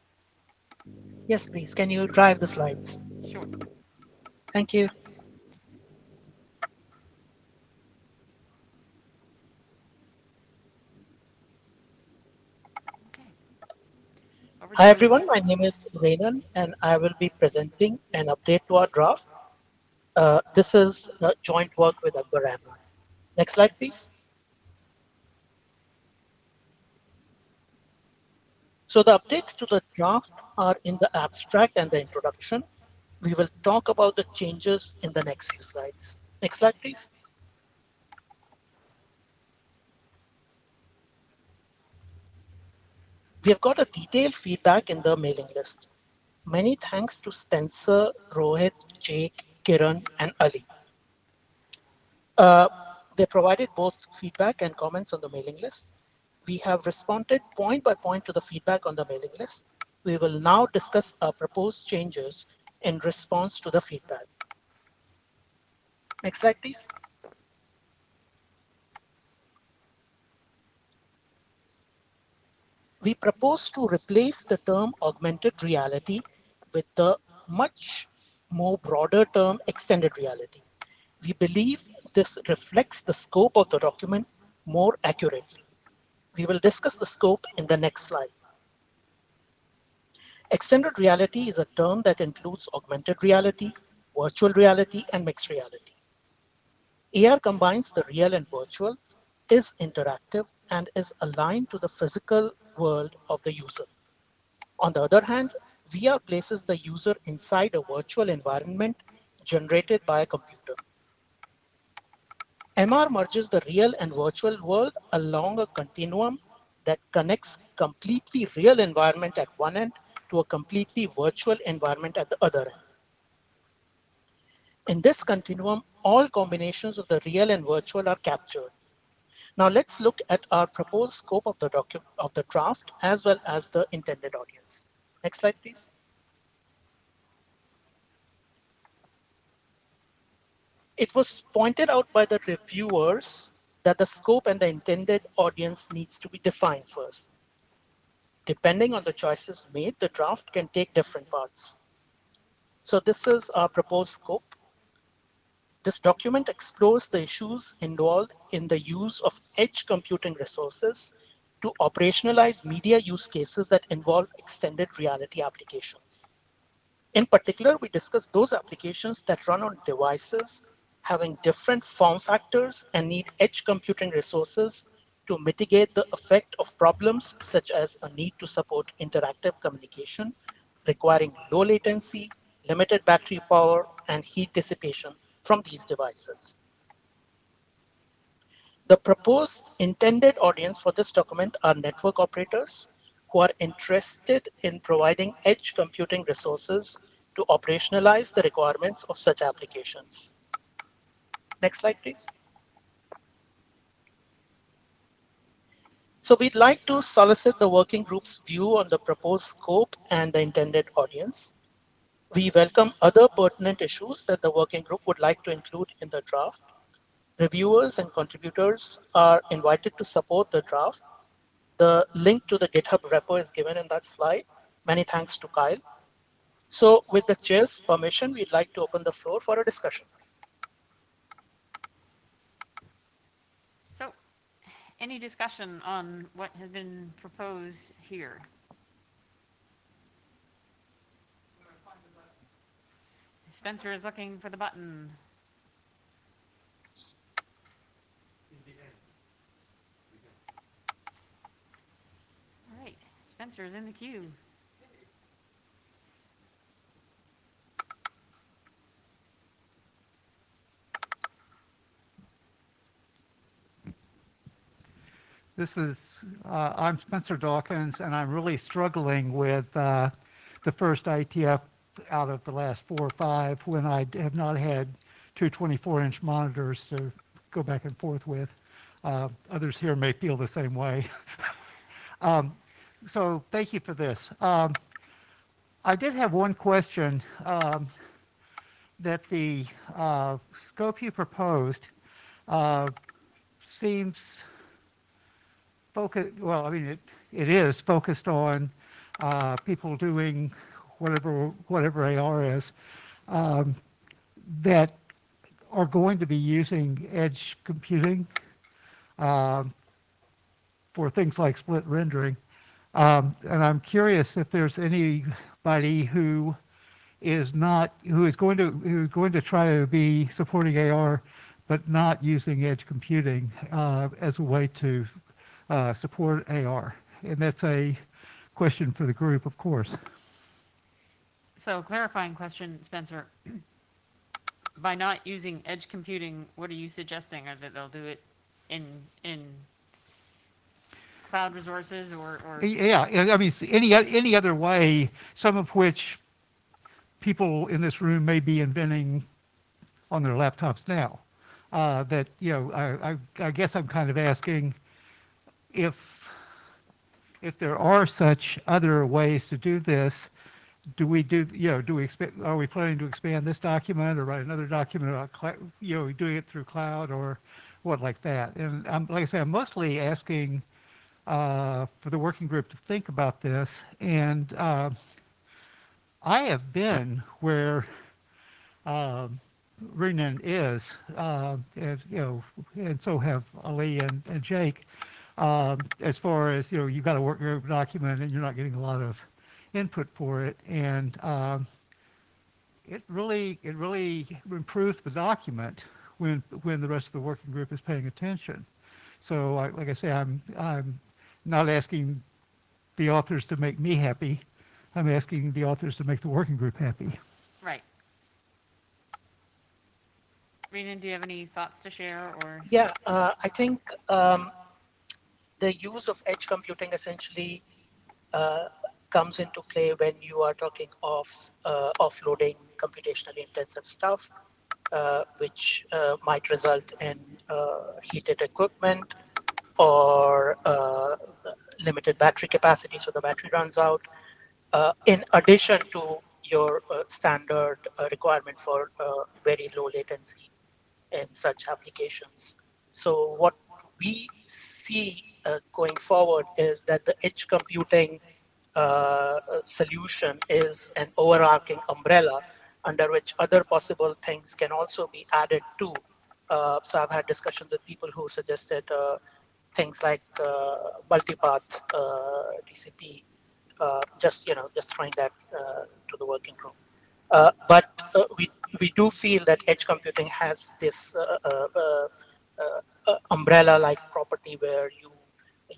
Yes, please. Can you drive the slides? Sure. Thank you. Okay. Over to Hi, everyone. My name is Renan, and I will be presenting an update to our draft. Uh, this is joint work with Akbar Rahman. Next slide, please. So the updates to the draft are in the abstract and the introduction. We will talk about the changes in the next few slides. Next slide, please. We have got a detailed feedback in the mailing list. Many thanks to Spencer, Rohit, Jake, Kiran, and Ali. Uh, they provided both feedback and comments on the mailing list. We have responded point by point to the feedback on the mailing list. We will now discuss our proposed changes in response to the feedback. Next slide, please. We propose to replace the term augmented reality with the much more broader term extended reality. We believe this reflects the scope of the document more accurately. We will discuss the scope in the next slide. Extended reality is a term that includes augmented reality, virtual reality, and mixed reality. AR combines the real and virtual, is interactive, and is aligned to the physical world of the user. On the other hand, VR places the user inside a virtual environment generated by a computer. MR merges the real and virtual world along a continuum that connects completely real environment at one end to a completely virtual environment at the other end. In this continuum, all combinations of the real and virtual are captured. Now let's look at our proposed scope of the document of the draft as well as the intended audience. Next slide, please. It was pointed out by the reviewers that the scope and the intended audience needs to be defined first. Depending on the choices made, the draft can take different paths. So this is our proposed scope. This document explores the issues involved in the use of edge computing resources to operationalize media use cases that involve extended reality applications. In particular, we discuss those applications that run on devices having different form factors and need edge computing resources to mitigate the effect of problems such as a need to support interactive communication requiring low latency, limited battery power, and heat dissipation from these devices. The proposed intended audience for this document are network operators who are interested in providing edge computing resources to operationalize the requirements of such applications. Next slide, please. So we'd like to solicit the working group's view on the proposed scope and the intended audience. We welcome other pertinent issues that the working group would like to include in the draft. Reviewers and contributors are invited to support the draft. The link to the GitHub repo is given in that slide. Many thanks to Kyle. So with the chair's permission, we'd like to open the floor for a discussion. So, any discussion on what has been proposed here? Spencer is looking for the button. All right, Spencer is in the queue. This is, uh, I'm Spencer Dawkins, and I'm really struggling with uh, the first IETF out of the last four or five when I have not had two 24-inch monitors to go back and forth with. Uh, Others here may feel the same way. Um, So thank you for this. Um, I did have one question um, that the uh, scope you proposed uh, seems focused, well, I mean, it, it is focused on uh, people doing whatever, whatever AR is, um, that are going to be using edge computing um, for things like split rendering. Um, and I'm curious if there's anybody who is not, who is going to, who is going to try to be supporting AR, but not using edge computing uh, as a way to uh, support AR? And that's a question for the group, of course. So clarifying question, Spencer. By not using edge computing, what are you suggesting? That they'll do it in, in cloud resources or, or? Yeah, I I mean, any, any other way, some of which people in this room may be inventing on their laptops now. Uh, That, you know, I, I- I guess I'm kind of asking if, if there are such other ways to do this, do we do, you know, do we expect, are we planning to expand this document or write another document about, cl- you know, doing it through cloud or what like that? And I'm, like I say, I'm mostly asking uh, for the working group to think about this. And uh, I have been where um, Renan is, uh, and, you know, and so have Ali and, and Jake. As far as you know, you've got a working group document and you're not getting a lot of input for it, and um, it really it really improves the document when when the rest of the working group is paying attention. So, I, like I say, I'm I'm not asking the authors to make me happy. I'm asking the authors to make the working group happy. Right. Renan, do you have any thoughts to share or? Yeah, uh, I think um, the use of edge computing essentially uh, comes into play when you are talking of uh, offloading computationally intensive stuff, uh, which uh, might result in uh, heated equipment or uh, limited battery capacity, so the battery runs out. Uh, in addition to your standard requirement for very low latency in such applications. So what we see going forward is that the edge computing uh, solution is an overarching umbrella under which other possible things can also be added to. Uh, so I've had discussions with people who suggested uh, things like uh, multipath uh, TCP, just you know, just throwing that to the working group. But we we do feel that edge computing has this umbrella-like property where you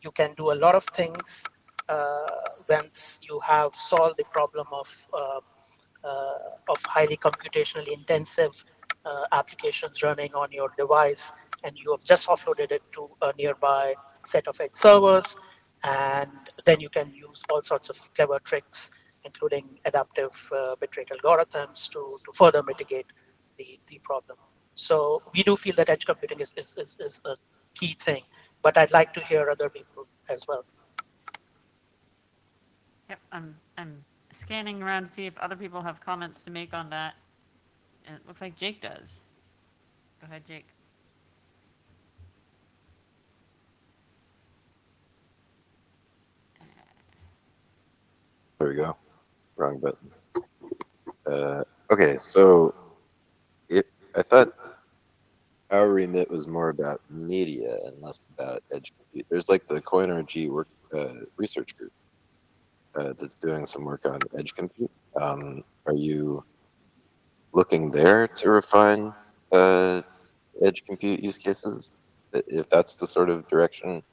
you can do a lot of things once you have solved the problem of uh, uh, of highly computationally intensive uh, applications running on your device, and you have just offloaded it to a nearby set of edge servers, and then you can use all sorts of clever tricks, including adaptive uh, bitrate algorithms, to to further mitigate the the problem. So we do feel that edge computing is is, is, is a key thing, but I'd like to hear other people as well. Yep, I'm, I'm scanning around to see if other people have comments to make on that. And it looks like Jake does. Go ahead, Jake. There we go. Wrong button. Uh, okay, so it I thought our remit was more about media and less about edge compute. There's like the CoinRG work uh, research group uh, that's doing some work on edge compute. Um, are you looking there to refine uh, edge compute use cases? If that's the sort of direction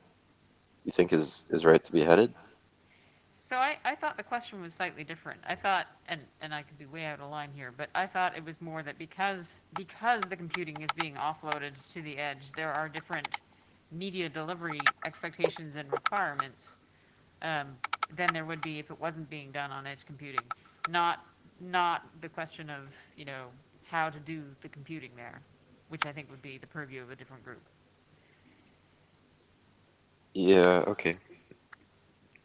you think is is right to be headed? So I, I thought the question was slightly different. I thought, and, and I could be way out of line here, but I thought it was more that because, because the computing is being offloaded to the edge, there are different media delivery expectations and requirements um, than there would be if it wasn't being done on edge computing. Not, not the question of, you know, how to do the computing there, which I think would be the purview of a different group. Yeah. Okay.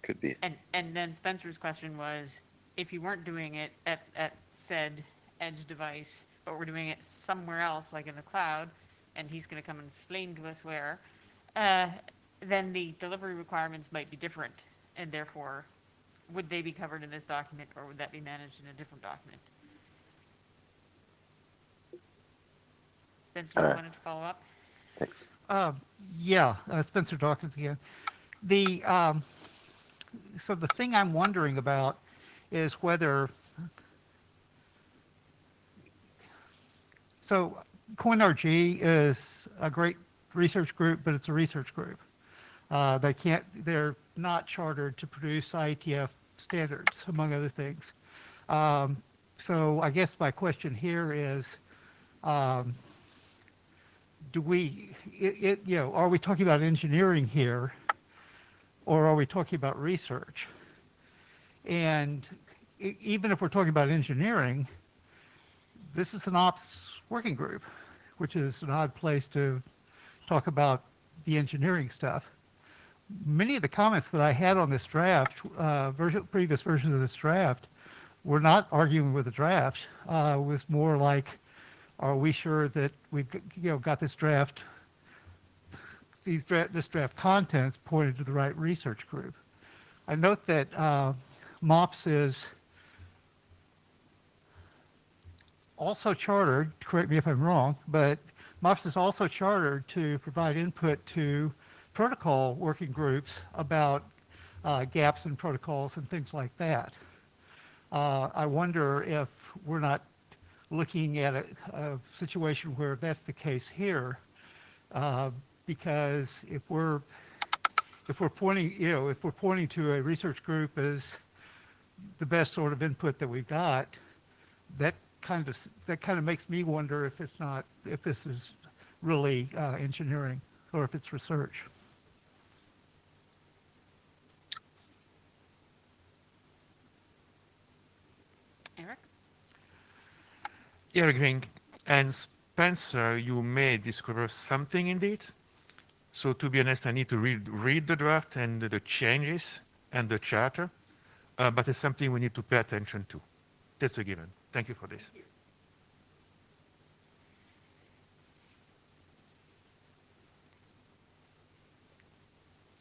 Could be. And, and then Spencer's question was, if you weren't doing it at, at said edge device, but we're doing it somewhere else, like in the cloud, and he's gonna come and explain to us where, uh, then the delivery requirements might be different, and therefore, would they be covered in this document, or would that be managed in a different document? Spencer, you Alright. wanted to follow up? Thanks. Uh, Yeah, uh, Spencer Dawkins again. The, um, so the thing I'm wondering about is whether, so CoinRG is a great research group, but it's a research group. Uh, They can't, they're not chartered to produce IETF standards, among other things. Um, So I guess my question here is, um, do we, it, it, you know, are we talking about engineering here? Or are we talking about research? And even if we're talking about engineering, this is an ops working group, which is an odd place to talk about the engineering stuff. Many of the comments that I had on this draft, uh, version, previous versions of this draft, were not arguing with the draft. Uh, was more like, are we sure that we've, you know, got this draft, these draft, this draft contents pointed to the right research group? I note that uh, MOPS is also chartered, correct me if I'm wrong, but MOPS is also chartered to provide input to protocol working groups about uh, gaps in protocols and things like that. Uh, I wonder if we're not looking at a, a situation where that's the case here, uh, because if we're if we're pointing, you know, if we're pointing to a research group as the best sort of input that we've got, that kind of that kind of makes me wonder if it's not if this is really uh, engineering or if it's research. Eric? Agreeing. And Spencer, you may discover something indeed. So to be honest, I need to read, read the draft and the changes and the charter, uh, but it's something we need to pay attention to. That's a given. Thank you for this.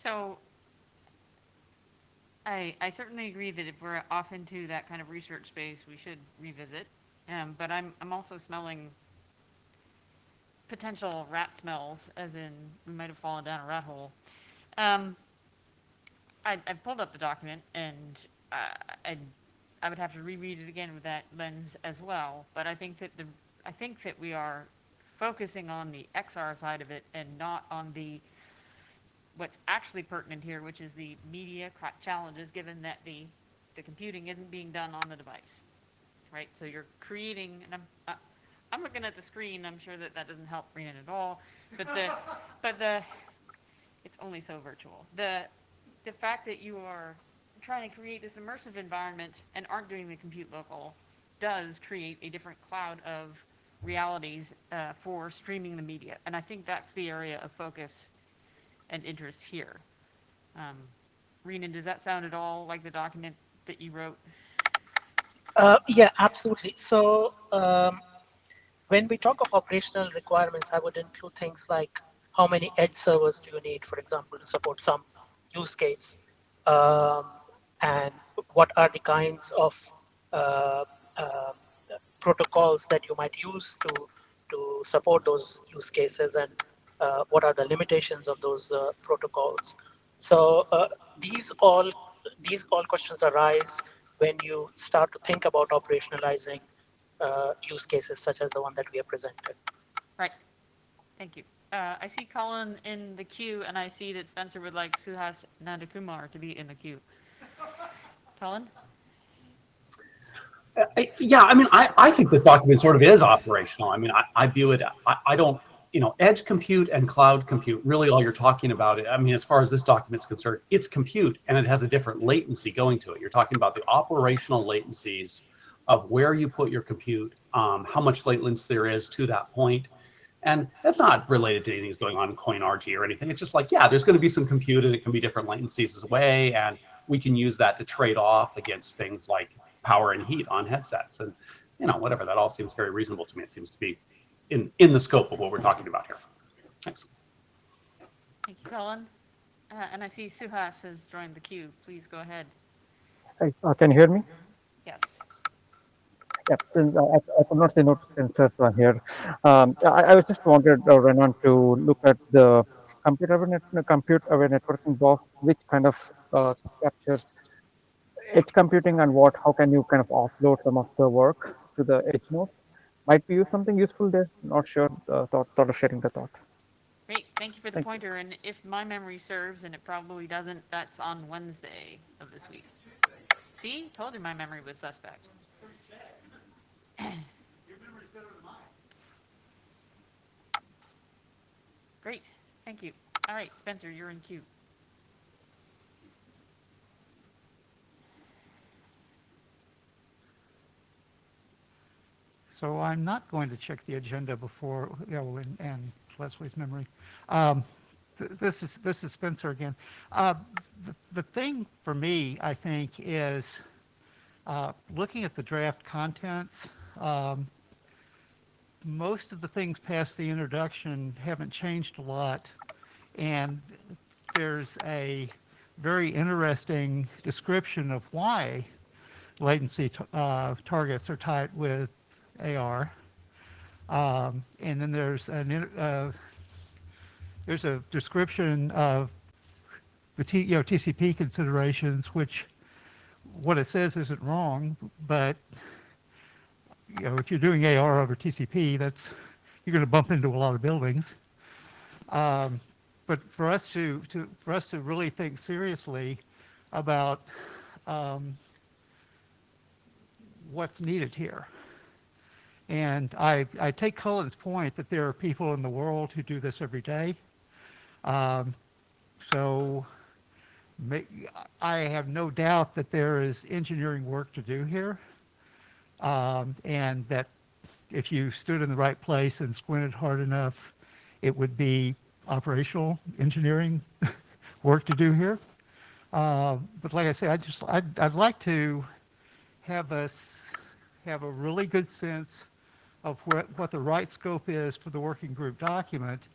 So I, I certainly agree that if we're off into that kind of research space, we should revisit. Um, but I'm, I'm also smelling potential rat smells, as in we might have fallen down a rat hole. Um, I, I pulled up the document and uh, I, I would have to reread it again with that lens as well. But I think that the, I think that we are focusing on the XR side of it and not on the, what's actually pertinent here, which is the media challenges, given that the, the computing isn't being done on the device. Right? So you're creating, and I'm, uh, I'm looking at the screen, I'm sure that that doesn't help Renan at all. But the, but the, it's only so virtual. The, the fact that you are trying to create this immersive environment and aren't doing the compute local does create a different cloud of realities uh, for streaming the media. And I think that's the area of focus and interest here. Um, Renan, does that sound at all like the document that you wrote? Uh, yeah, absolutely. So um, when we talk of operational requirements, I would include things like how many edge servers do you need, for example, to support some use case, um, and what are the kinds of uh, uh, protocols that you might use to to support those use cases, and uh, what are the limitations of those uh, protocols. So uh, these all these all questions arise when you start to think about operationalizing uh, use cases such as the one that we have presented. Right. Thank you. Uh, I see Colin in the queue, and I see that Spencer would like Suhas Nandakumar to be in the queue. Colin? I- Yeah, I mean, I, I think this document sort of is operational. I mean, I, I view it, I, I don't, you know, edge compute and cloud compute, really all you're talking about, I mean, as far as this document's concerned, it's compute and it has a different latency going to it. You're talking about the operational latencies of where you put your compute, um, how much latency there is to that point. And that's not related to anything that's going on in CoinRG or anything. It's just like, yeah, there's going to be some compute and it can be different latencies as way. And we can use that to trade off against things like power and heat on headsets and you know whatever that all seems very reasonable to me it seems to be in in the scope of what we're talking about here thanks Thank you, Colin. Uh, and I see Suhas has joined the queue. Please go ahead. Hi, uh, can you hear me? Yes. Yeah, I, I could not see no sensors on here. Um, I, I was just wanted uh, Renan to look at the computer aware net, compute aware networking box, which kind of uh, captures edge computing and what, how can you kind of offload some of the work to the edge node? Might be something useful there. Not sure. Uh, thought, thought of sharing the thought. Great. Thank you for the Thank you. pointer. And if my memory serves, and it probably doesn't, that's on Wednesday of this week. See? Told you my memory was suspect. Great. Thank you. All right, Spencer, you're in queue. So I'm not going to check the agenda before, you know, and, and Leslie's memory. Um, th- This is, this is Spencer again. Uh, The, the thing for me, I think, is uh, looking at the draft contents, um, most of the things past the introduction haven't changed a lot. And there's a very interesting description of why latency uh, targets are tied with AR. Um, and then there's an, uh, there's a description of the T, you know, TCP considerations, which what it says isn't wrong, but you know, if you're doing AR over TCP, that's, you're going to bump into a lot of buildings. Um, but for us to, to, for us to really think seriously about um, what's needed here. And I, I take Cullen's point that there are people in the world who do this every day. Um, so I have no doubt that there is engineering work to do here. Um, and that if you stood in the right place and squinted hard enough, it would be operational engineering work to do here. Uh, but like I say, I just, I'd, I'd like to have us have a really good sense of what, what the right scope is for the working group document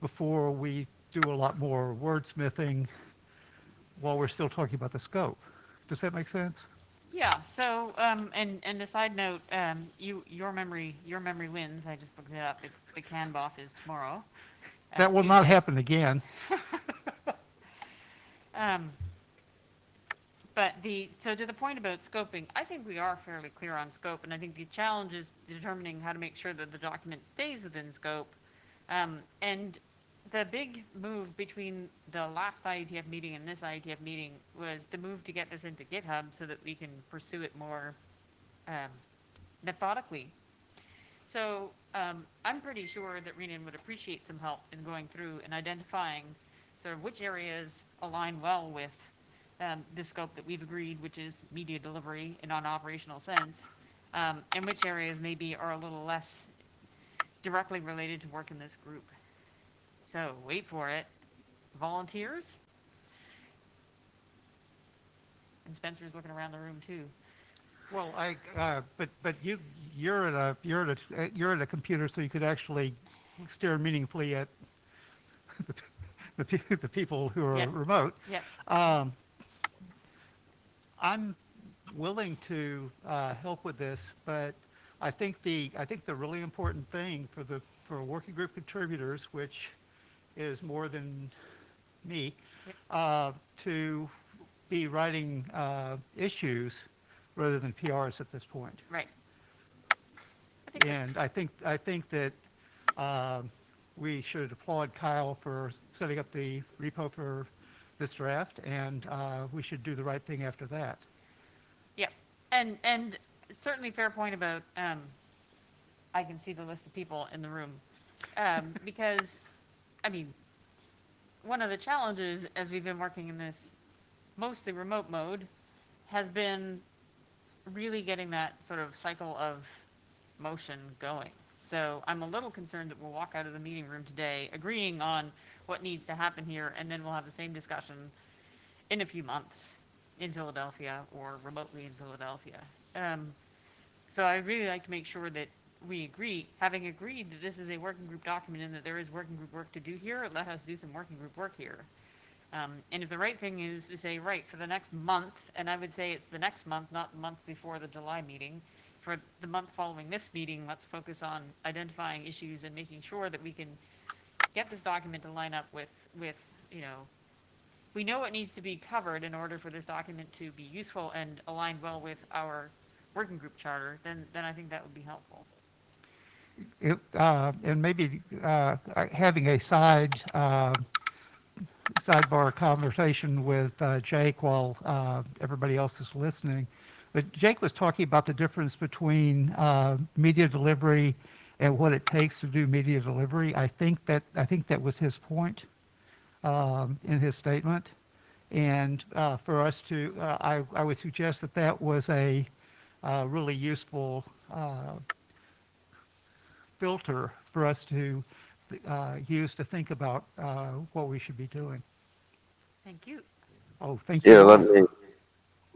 before we do a lot more wordsmithing while we're still talking about the scope. Does that make sense? Yeah, so, um, and, and a side note, um, you, your memory, your memory wins. I just looked it up. It's, the CANBOF is tomorrow. uh, That will not happen again. Um, but the, so to the point about scoping, I think we are fairly clear on scope, and I think the challenge is determining how to make sure that the document stays within scope. Um, and the big move between the last IETF meeting and this IETF meeting was the move to get this into GitHub so that we can pursue it more um, methodically. So um, I'm pretty sure that Renan would appreciate some help in going through and identifying sort of which areas align well with um, the scope that we've agreed, which is media delivery in an operational sense, um, and which areas maybe are a little less directly related to work in this group. So wait for it. Volunteers? And Spencer's looking around the room too. Well, I, uh, but, but you, you're at a, you're at a, you're at a computer, so you could actually stare meaningfully at the, the, people who are remote. Yep. Um, I'm willing to, uh, help with this, but I think the, I think the really important thing for the, for working group contributors, which is more than me, uh, to be writing, uh, issues rather than PRs at this point. Right. And I think, I think that um, we should applaud Kyle for setting up the repo for this draft, and uh, we should do the right thing after that. Yep. And, and certainly fair point about, um, I can see the list of people in the room. Um, because, I mean, one of the challenges as we've been working in this mostly remote mode has been really getting that sort of cycle of motion going. So I'm a little concerned that we'll walk out of the meeting room today agreeing on what needs to happen here, and then we'll have the same discussion in a few months in Philadelphia or remotely in Philadelphia. Um, so I really like to make sure that we agree, having agreed that this is a working group document and that there is working group work to do here, let us do some working group work here. Um, and if the right thing is to say, right, for the next month, and I would say it's the next month, not the month before the July meeting, for the month following this meeting, let's focus on identifying issues and making sure that we can get this document to line up with, with, you know, we know what needs to be covered in order for this document to be useful and aligned well with our working group charter, then, then I think that would be helpful. It, uh, And maybe uh, having a side, uh, sidebar conversation with uh, Jake while uh, everybody else is listening. But Jake was talking about the difference between uh, media delivery and what it takes to do media delivery. I think that, I think that was his point um, in his statement. And uh, for us to, uh, I, I would suggest that that was a uh, really useful uh, filter for us to uh, use to think about uh, what we should be doing. Thank you. Oh, thank you. Yeah, let me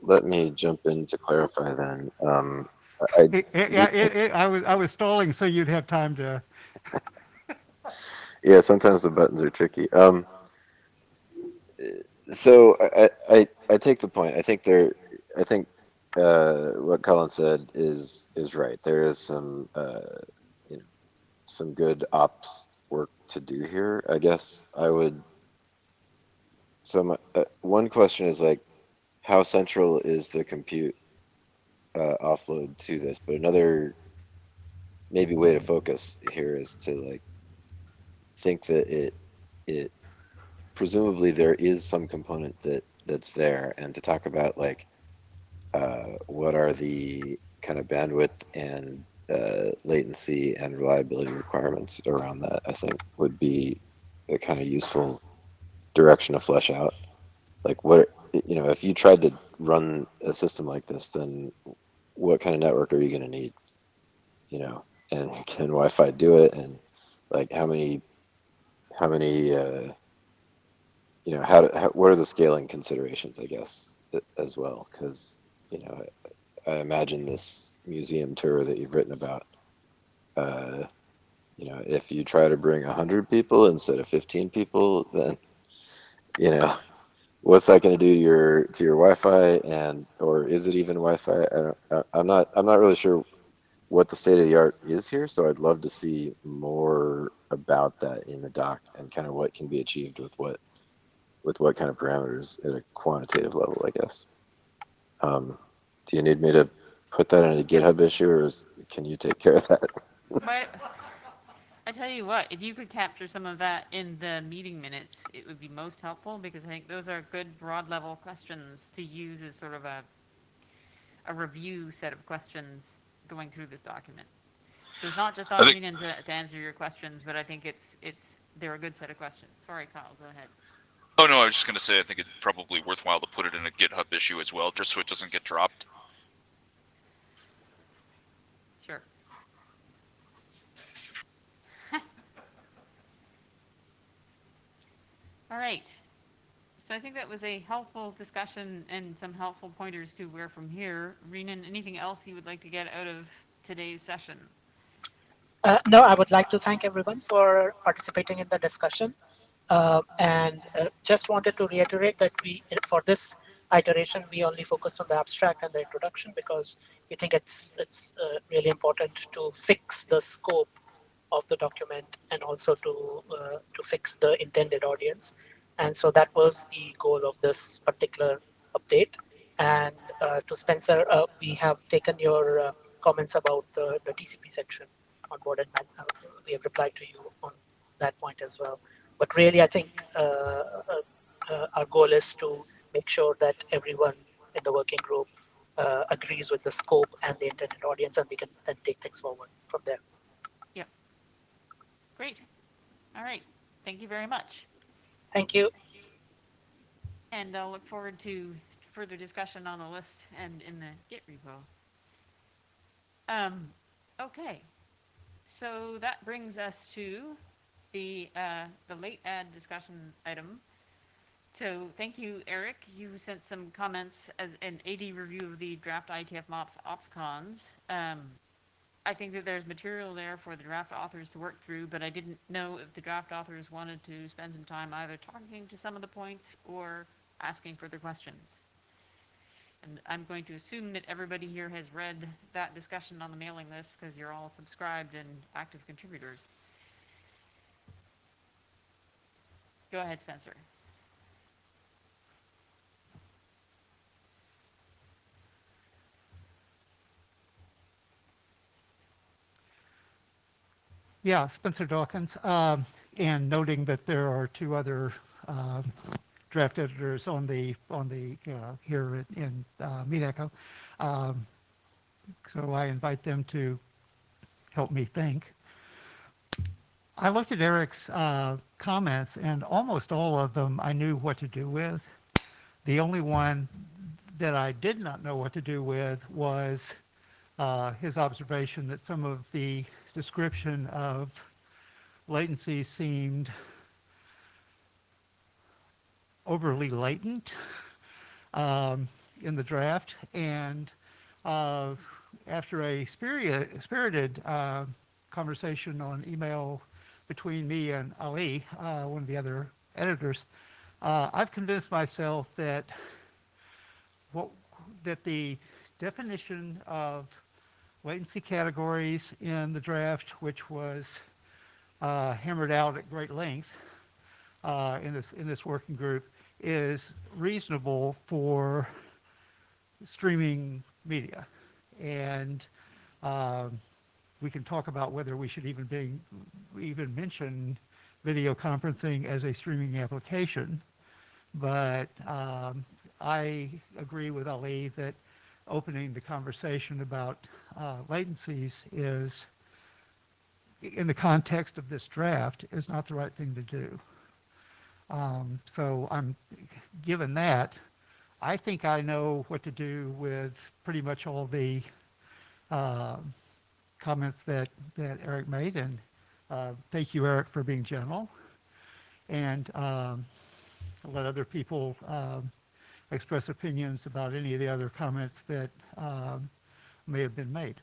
let me jump in to clarify then. Um, I, It- it- yeah, it- it- I was, I was stalling so you'd have time to, yeah, sometimes the buttons are tricky. Um, so I, I, I take the point. I think there, I think uh, what Colin said is is right. There is some, uh, you know, some good ops work to do here. I guess I would. So my, uh, one question is like, how central is the compute uh, offload to this? But another maybe way to focus here is to like think that it it presumably there is some component that that's there and to talk about like uh, what are the kind of bandwidth and uh, latency and reliability requirements around that i think would be a kind of useful direction to flesh out like what you know if you tried to run a system like this then what kind of network are you going to need you know? And can wi-fi do it? And like how many how many uh, you know how, how what are the scaling considerations i guess as well? Because you know I, I imagine this museum tour that you've written about uh, you know if you try to bring 100 people instead of 15 people then you know what's that going to do to your to your Wi-Fi and or is it even Wi-Fi? I I'm not I'm not really sure what the state of the art is here. So I'd love to see more about that in the doc and kind of what can be achieved with what with what kind of parameters at a quantitative level, I guess. Um, do you need me to put that in a GitHub issue, or is, can you take care of that? I tell you what, if you could capture some of that in the meeting minutes, it would be most helpful because I think those are good broad level questions to use as sort of a a review set of questions going through this document. So it's not just I think- to, to answer your questions, but I think it's it's they're a good set of questions. Sorry, Kyle, go ahead. Oh no, I was just gonna say I think it's probably worthwhile to put it in a GitHub issue as well, just so it doesn't get dropped. Sure. All right. So I think that was a helpful discussion and some helpful pointers to where from here. Renan, anything else you would like to get out of today's session? Uh, no, I would like to thank everyone for participating in the discussion. Uh, and uh, just wanted to reiterate that we, for this iteration, we only focused on the abstract and the introduction because we think it's it's uh, really important to fix the scope of the document and also to uh, to fix the intended audience. And so that was the goal of this particular update. And uh, to Spencer, uh, we have taken your uh, comments about the, the TCP section on board and uh, we have replied to you on that point as well. But really, I think uh, our goal is to make sure that everyone in the working group agrees with the scope and the intended audience, and we can then take things forward from there. Great. All right. Thank you very much. Thank you. And I'll look forward to further discussion on the list and in the Git repo. Um, okay. So that brings us to the, uh, the late ad discussion item. So thank you, Eric. You sent some comments as an AD review of the draft IETF MOPS OpsCons. Um, I think that there's material there for the draft authors to work through, but I didn't know if the draft authors wanted to spend some time either talking to some of the points or asking further questions. And I'm going to assume that everybody here has read that discussion on the mailing list because you're all subscribed and active contributors. Go ahead, Spencer. Yeah, Spencer Dawkins, um, and noting that there are two other um, draft editors on the on the uh, here in, in uh, Meetecho. Um, so I invite them to help me think. I looked at Eric's uh, comments, and almost all of them I knew what to do with. The only one that I did not know what to do with was uh, his observation that some of the description of latency seemed overly latent um, in the draft. And uh, after a spirited, spirited uh, conversation on email between me and Ali, uh, one of the other editors, uh, I've convinced myself that what that the definition of latency categories in the draft, which was uh, hammered out at great length uh, in this in this working group, is reasonable for streaming media, and um, we can talk about whether we should even be even mention video conferencing as a streaming application. But um, I agree with Ali that opening the conversation about latencies is, in the context of this draft, is not the right thing to do. Um, so I'm, given that, I think I know what to do with pretty much all the uh, comments that, that Eric made, and uh, thank you, Eric, for being gentle. And um, let other people um, express opinions about any of the other comments that um, may have been made.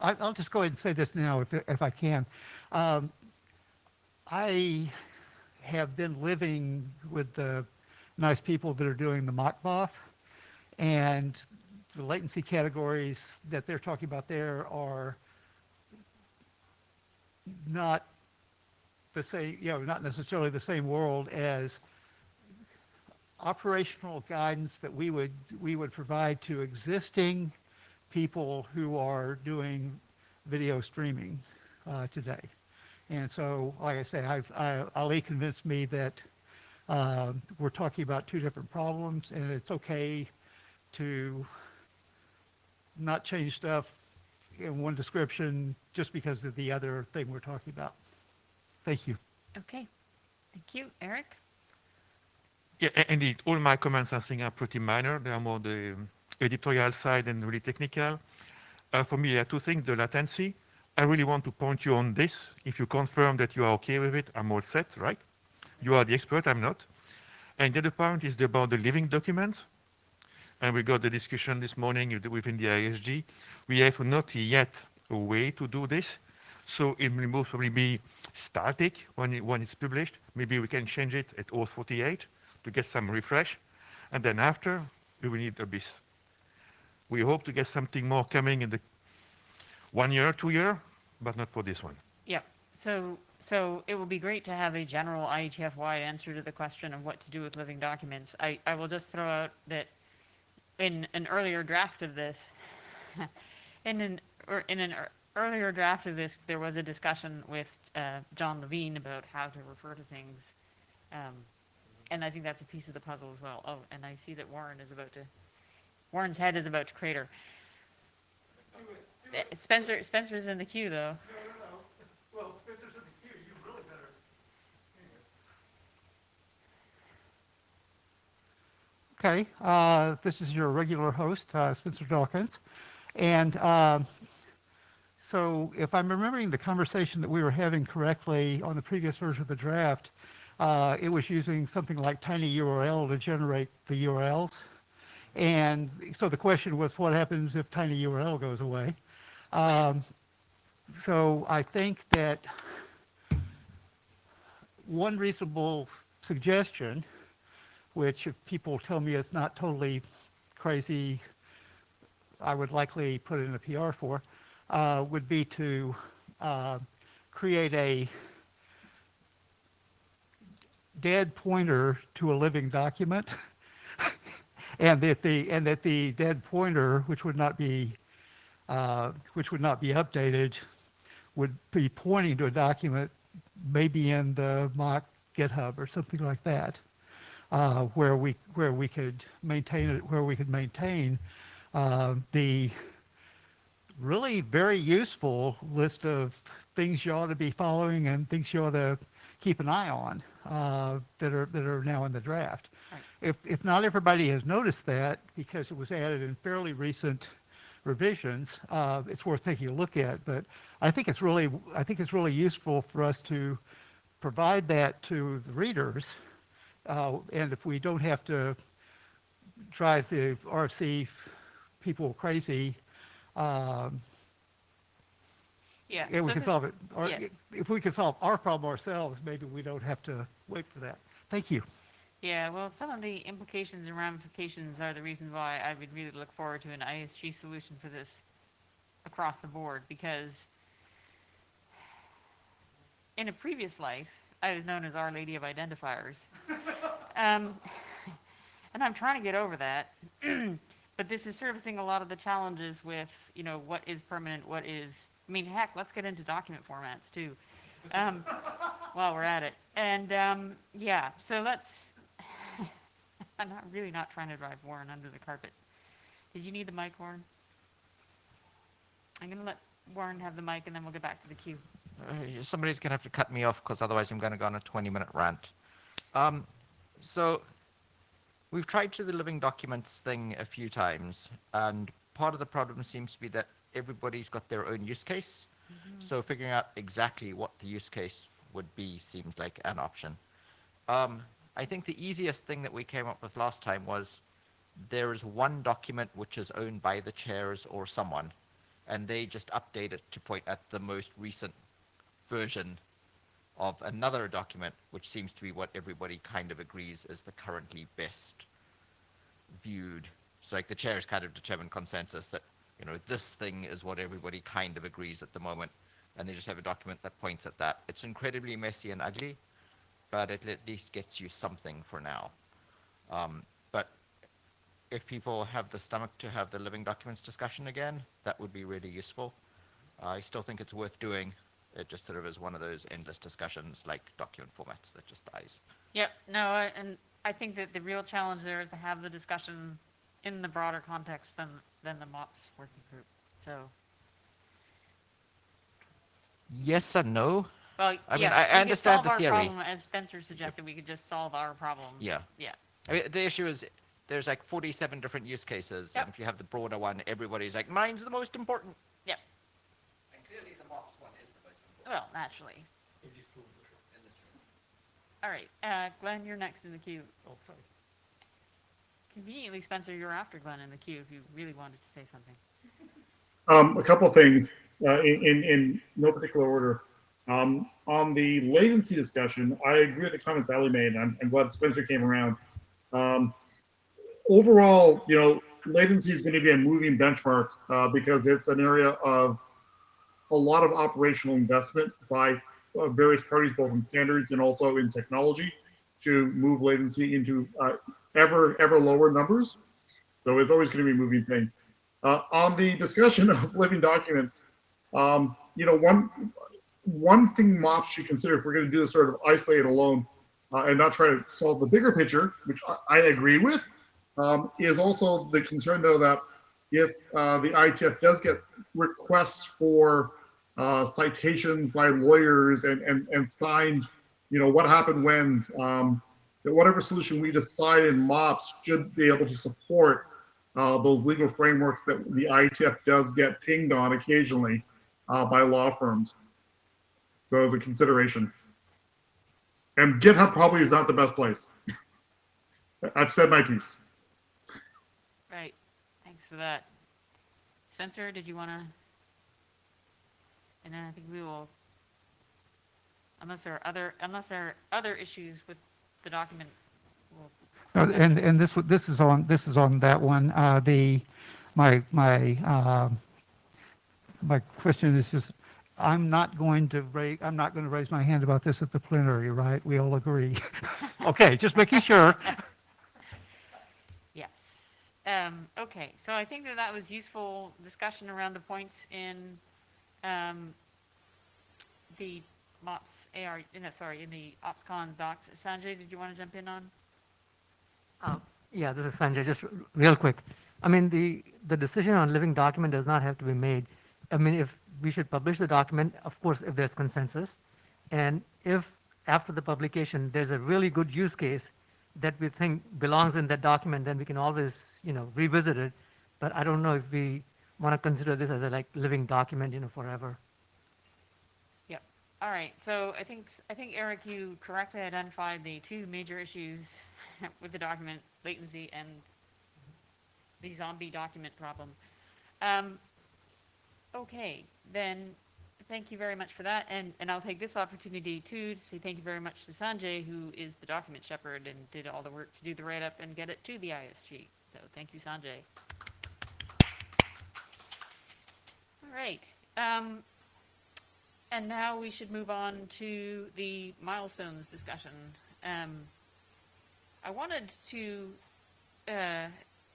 I, I'll just go ahead and say this now, if, if I can. Um, I have been living with the nice people that are doing the MoQ BOF. And the latency categories that they're talking about there are not the same, you know, not necessarily the same world as operational guidance that we would, we would provide to existing people who are doing video streaming uh, today. And so, like I say, I've, I, Ali convinced me that uh, we're talking about two different problems, and it's okay to not change stuff in one description just because of the other thing we're talking about. Thank you. Okay, thank you. Eric? Yeah, a- indeed, all my comments I think are pretty minor. They are more the editorial side and really technical. Uh, for me, there are two things, the latency. I really want to point you on this. If you confirm that you are okay with it, I'm all set, right? You are the expert, I'm not. And the other point is about the living documents. And we got the discussion this morning within the ISG. We have not yet a way to do this. So it will probably be static when, it, when it's published. Maybe we can change it at AUTH48 to get some refresh. And then after, we will need a Abyss. We hope to get something more coming in the one year, two year, but not for this one. Yeah. So, so it will be great to have a general IETF-wide answer to the question of what to do with living documents. I, I will just throw out that in an earlier draft of this, in an, or in an earlier draft of this, there was a discussion with uh, John Levine about how to refer to things. Um, and I think that's a piece of the puzzle as well. Oh, and I see that Warren is about to, Warren's head is about to crater. Uh, Spencer, Spencer's in the queue though. Okay, uh, this is your regular host, uh, Spencer Dawkins. And um, so if I'm remembering the conversation that we were having correctly on the previous version of the draft, uh, it was using something like tinyURL to generate the URLs. And so the question was, what happens if tinyURL goes away? Um, so I think that one reasonable suggestion, which if people tell me it's not totally crazy, I would likely put in a PR for, uh, would be to uh, create a dead pointer to a living document. and that the and that the dead pointer, which would not be uh, which would not be updated, would be pointing to a document, maybe in the mock GitHub or something like that, uh, where we where we could maintain it, where we could maintain uh, the really very useful list of things you ought to be following and things you ought to keep an eye on uh, that are that are now in the draft. If if not everybody has noticed that because it was added in fairly recent revisions, uh, it's worth taking a look at. But I think it's really I think it's really useful for us to provide that to the readers, uh, and if we don't have to drive the RFC people crazy. Um, Yeah. yeah, we so can solve it. Or yeah. if we can solve our problem ourselves, maybe we don't have to wait for that. Thank you. Yeah, well, some of the implications and ramifications are the reason why I would really look forward to an ISG solution for this across the board because in a previous life, I was known as Our Lady of Identifiers. um, and I'm trying to get over that. but this is servicing a lot of the challenges with, you know, what is permanent, what is, I mean, heck, let's get into document formats too. Um, while we're at it. And um, yeah, so let's, I'm not really not trying to drive Warren under the carpet. Did you need the mic, Warren? I'm going to let Warren have the mic and then we'll get back to the queue. Uh, somebody's going to have to cut me off because otherwise I'm going to go on a 20 minute rant. Um, so we've tried to the living documents thing a few times, and part of the problem seems to be that everybody's got their own use case. So figuring out exactly what the use case would be seems like an option. Um, I think the easiest thing that we came up with last time was there is one document which is owned by the chairs or someone, and they just update it to point at the most recent version of another document, which seems to be what everybody kind of agrees is the currently best viewed. So like the chairs kind of determined consensus that, you know, this thing is what everybody kind of agrees at the moment. And they just have a document that points at that. It's incredibly messy and ugly, but it at least gets you something for now. Um, but if people have the stomach to have the living documents discussion again, that would be really useful. I still think it's worth doing. It just sort of is one of those endless discussions like document formats that just dies. Yep, no, I- and I think that the real challenge there is to have the discussion in the broader context than, than the MOPS working group. So, Yes and no. Well, I mean, yeah, I- I we could understand solve the our theory. problem, As Spencer suggested, we could just solve our problem. Yeah. Yeah, I mean, the issue is there's like 47 different use cases, Yep. and if you have the broader one, everybody's like, mine's the most important. Yep. And clearly the MOPS one is the most important. well, naturally. All right, uh, Glenn, you're next in the queue. Oh, sorry. Conveniently, Spencer, you're after Glenn in the queue if you really wanted to say something. Um, a couple of things uh, in, in, in no particular order. Um, on the latency discussion, I agree with the comments Ali made. I'm, I'm glad Spencer came around. Um, overall, you know, latency is going to be a moving benchmark uh, because it's an area of a lot of operational investment by uh, various parties, both in standards and also in technology, to move latency into uh, ever ever lower numbers. So it's always going to be a moving thing. Uh, on the discussion of living documents, um, you know, one one thing MOPS should consider if we're going to do this sort of isolated alone uh, and not try to solve the bigger picture, which I, I agree with, um, is also the concern though that if uh, the IETF does get requests for uh, citations by lawyers and, and, and signed, you know, what happened when, um, that whatever solution we decide in MOPS should be able to support uh, those legal frameworks that the IETF does get pinged on occasionally uh, by law firms. So as a consideration. And GitHub probably is not the best place. I've said my piece. Right, thanks for that. Spencer, did you want to? And then I think we will, unless there are other, unless there are other issues with the document, we'll Uh, And, and this, this is on, this is on that one. Uh, The, my, my, uh, my question is just, I'm not going to raise, I'm not going to raise my hand about this at the plenary, right? We all agree. Okay, just making sure. Yes. Um, okay, so I think that that was useful discussion around the points in um, the MOPS AR, no, sorry, in the OpsCon docs. Sanjay, did you want to jump in on? Uh, Yeah, this is Sanjay, just real quick. I mean, the, the decision on living document does not have to be made. I mean, if we should publish the document, of course, if there's consensus. And if after the publication, there's a really good use case that we think belongs in that document, then we can always, you know, revisit it. But I don't know if we want to consider this as a like living document, you know, forever. Yep. All right, so I think, I think Eric, you correctly identified the two major issues with the document, latency and the zombie document problem. Um, okay, then, thank you very much for that, and, and I'll take this opportunity too to say thank you very much to Sanjay, who is the document shepherd and did all the work to do the write-up and get it to the ISG. So thank you, Sanjay. All right, um, and now we should move on to the milestones discussion. Um, I wanted to, uh,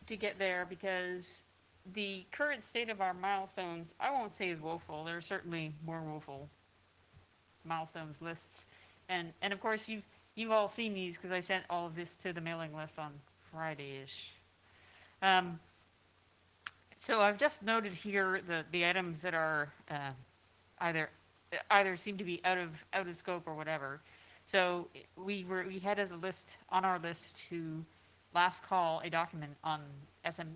to get there because the current state of our milestones, I won't say is woeful. There are certainly more woeful milestones lists. And, and of course, you've, you've all seen these because I sent all of this to the mailing list on Friday-ish. Um, so I've just noted here the, the items that are uh, either either seem to be out of out of scope or whatever. So we were we had as a list on our list to last call a document on SM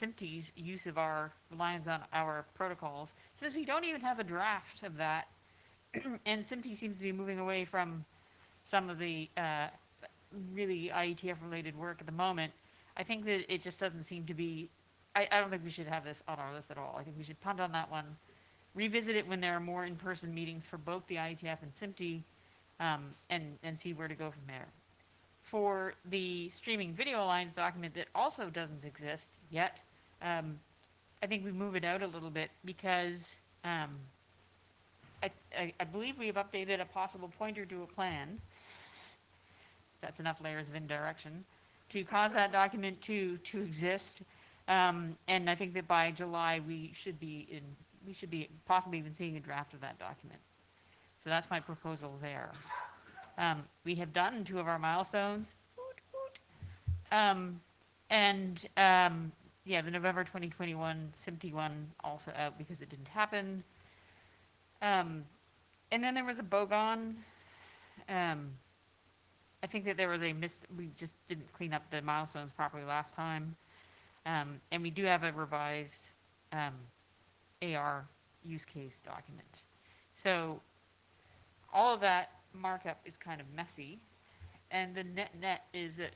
SMPTE's use of our reliance on our protocols. Since we don't even have a draft of that, and SMPTE seems to be moving away from some of the uh, really IETF related work at the moment, I think that it just doesn't seem to be. I, I don't think we should have this on our list at all. I think we should punt on that one, revisit it when there are more in-person meetings for both the IETF and SMPTE, um, and, and see where to go from there. For the streaming video alliance document that also doesn't exist yet, um, I think we move it out a little bit because um, I, I, I believe we have updated a possible pointer to a plan. That's enough layers of indirection to cause that document to, to exist. Um, and I think that by July, we should be in, we should be possibly even seeing a draft of that document. So that's my proposal there. Um, we have done two of our milestones. Um, and, um, yeah, the November 2021 SMPTE one also out because it didn't happen. Um, and then there was a Bogon. Um, I think that there was a miss, we just didn't clean up the milestones properly last time. Um, and we do have a revised, um, AR use case document. So all of that markup is kind of messy. And the net net is that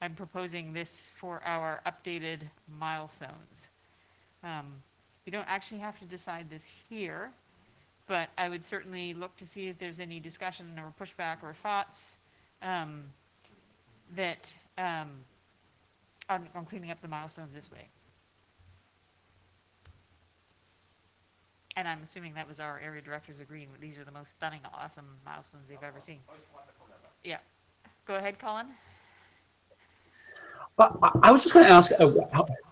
I'm proposing this for our updated milestones. Um, we don't actually have to decide this here, but I would certainly look to see if there's any discussion or pushback or thoughts um, that um, on, on cleaning up the milestones this way. And I'm assuming that was our area directors agreeing that these are the most stunning, awesome milestones they've ever seen. Yeah. Go ahead, Colin. But I- was just going to ask, uh,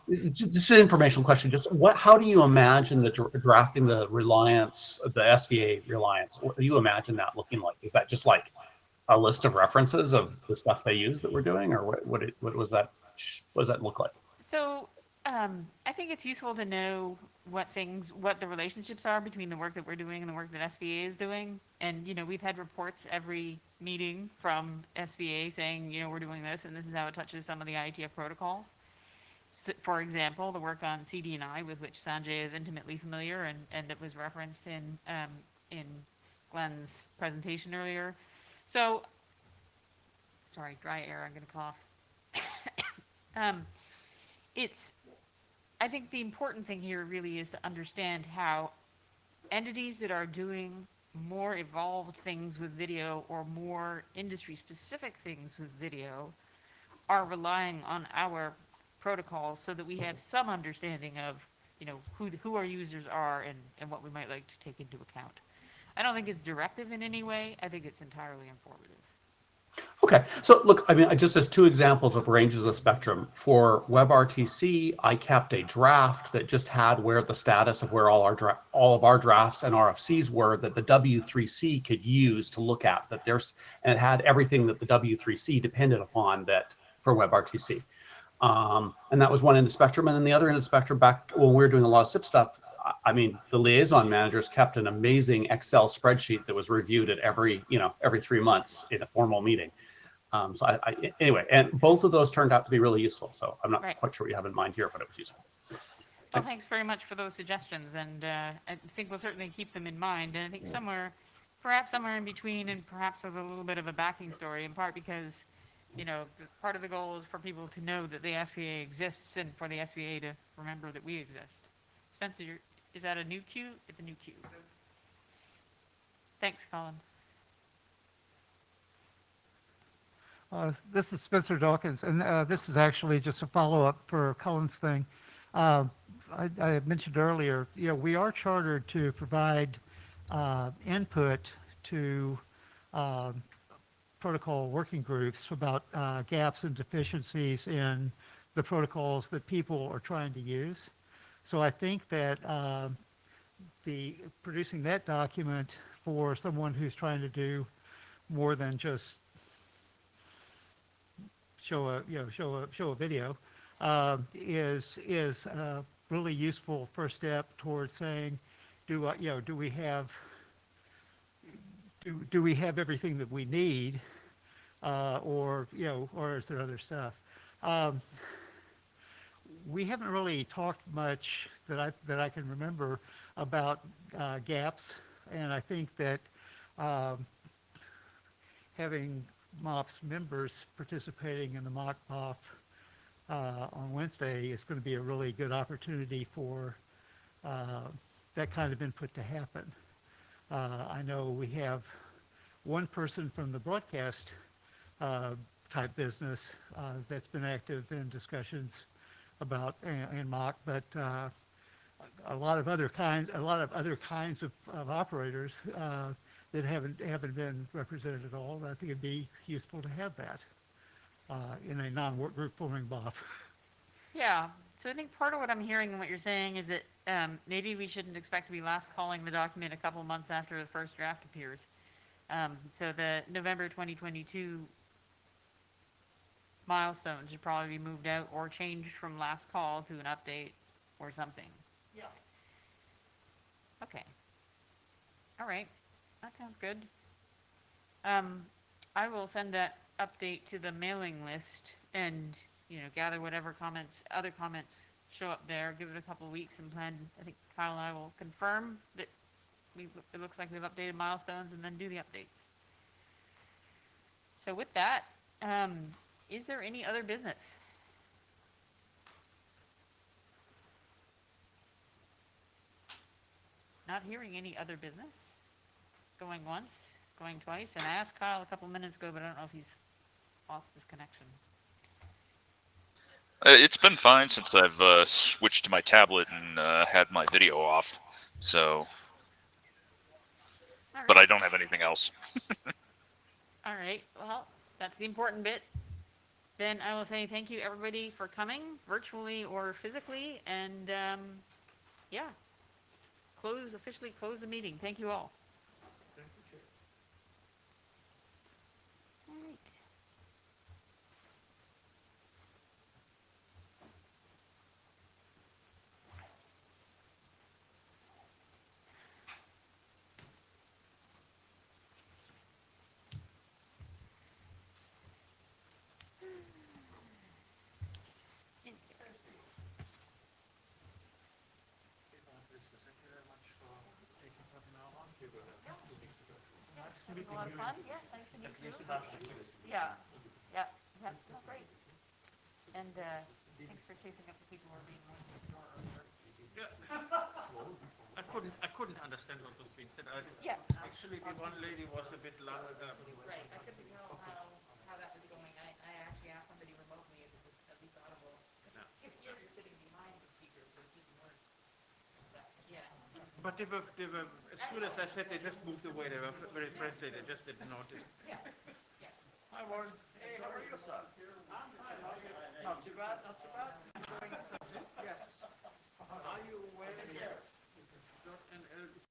this is an informational question. Just what? How do you imagine the drafting the Reliance, the SVA Reliance? What do you imagine that looking like? Is that just like a list of references of the stuff they use that we're doing, or what? What, it, what was that? What does that look like? So um, I think it's useful to know what things, what the relationships are between the work that we're doing and the work that SVA is doing. And, you know, we've had reports every meeting from SVA saying, you know, we're doing this and this is how it touches some of the IETF protocols. So, for example, the work on CDNI with which Sanjay is intimately familiar and, and that was referenced in, um, in Glenn's presentation earlier. So, sorry, dry air, I'm going to cough. um, it's I think the important thing here really is to understand how entities that are doing more evolved things with video or more industry specific things with video are relying on our protocols so that we have some understanding of you know who who our users are and, and what we might like to take into account. I don't think it's directive in any way. I think it's entirely informative. Okay, so look, I mean, just as two examples of ranges of spectrum. For WebRTC, I kept a draft that just had where the status of where all our dra- all of our drafts and RFCs were that the W3C could use to look at. That there's and it had everything that the W3C depended upon that for WebRTC. Um, and that was one end of the spectrum, and then the other end of the spectrum, back when we were doing a lot of SIP stuff, I- I mean, the liaison managers kept an amazing Excel spreadsheet that was reviewed at every, you know, every three months in a formal meeting. Um, so I, I, anyway, and both of those turned out to be really useful. So I'm not Right. quite sure what you have in mind here, but it was useful. Well, Thanks. thanks very much for those suggestions, and uh, I think we'll certainly keep them in mind. And I think somewhere, perhaps somewhere in between, and perhaps with a little bit of a backing story, in part because, you know, the- part of the goal is for people to know that the SVA exists, and for the SVA to remember that we exist. Spencer, you're, is that a new cue? It's a new cue. Thanks, Colin. Uh, This is Spencer Dawkins, and uh, this is actually just a follow-up for Cullen's thing. Uh, I I mentioned earlier, you know, we are chartered to provide uh, input to um, protocol working groups about uh, gaps and deficiencies in the protocols that people are trying to use. So I think that um, the, producing that document for someone who's trying to do more than just show a, you know, show a, show a video, um, is, is a really useful first step towards saying, do, I- you know, do we have, do, do we have everything that we need? Uh, or, you know, or is there other stuff? Um, we haven't really talked much that I, that I can remember about, uh, gaps. And I think that, um, having MOPS members participating in the mock MOP uh, on Wednesday is going to be a really good opportunity for uh, that kind of input to happen. Uh, I know we have one person from the broadcast uh, type business uh, that's been active in discussions about in, in MoQ, but uh, a lot of other kinds, a lot of other kinds of, of operators uh, that haven't haven't been represented at all. I think it'd be useful to have that uh, in a non-work group forming BOF. Yeah, so I think part of what I'm hearing and what you're saying is that um, maybe we shouldn't expect to be last calling the document a couple months after the first draft appears. Um, So the November 2022 milestone should probably be moved out or changed from last call to an update or something. Yeah. Okay. All right, that sounds good. Um, I will send that update to the mailing list and, you know, gather whatever comments, other comments show up there, give it a couple of weeks and plan, I think Kyle and I will confirm that we, it looks like we've updated milestones and then do the updates. So with that, um, is there any other business? Not hearing any other business. Going once, going twice, and I asked Kyle a couple minutes ago, but I don't know if he's lost his connection. Uh, It's been fine since I've uh, switched to my tablet and uh, had my video off. So, but I don't have anything else. All right, well, that's the important bit. Then I will say thank you, everybody, for coming, virtually or physically, and, um, yeah. Close, officially close the meeting. Thank you all. All A lot of fun, yeah, to meet you. Yeah, yeah, that's great. And, uh, thanks for chasing up the people who are being more earlier. I couldn't, I couldn't understand what was being said. I- Yeah. Actually, the one lady was a bit loud. uh, Right, I couldn't know how, how that was going. I, I actually asked somebody remotely if it was at least audible. If you're sitting behind the speaker, so it didn't work. But, Yeah. But they were, they were, as soon as I said, they just moved away. They were very friendly. They just didn't notice. Yeah, yeah. Hi, Warren. Hey, how are you, son? I'm fine, how are you? Not too bad, not too bad. Yes. Are you aware? Yes. Dot NL is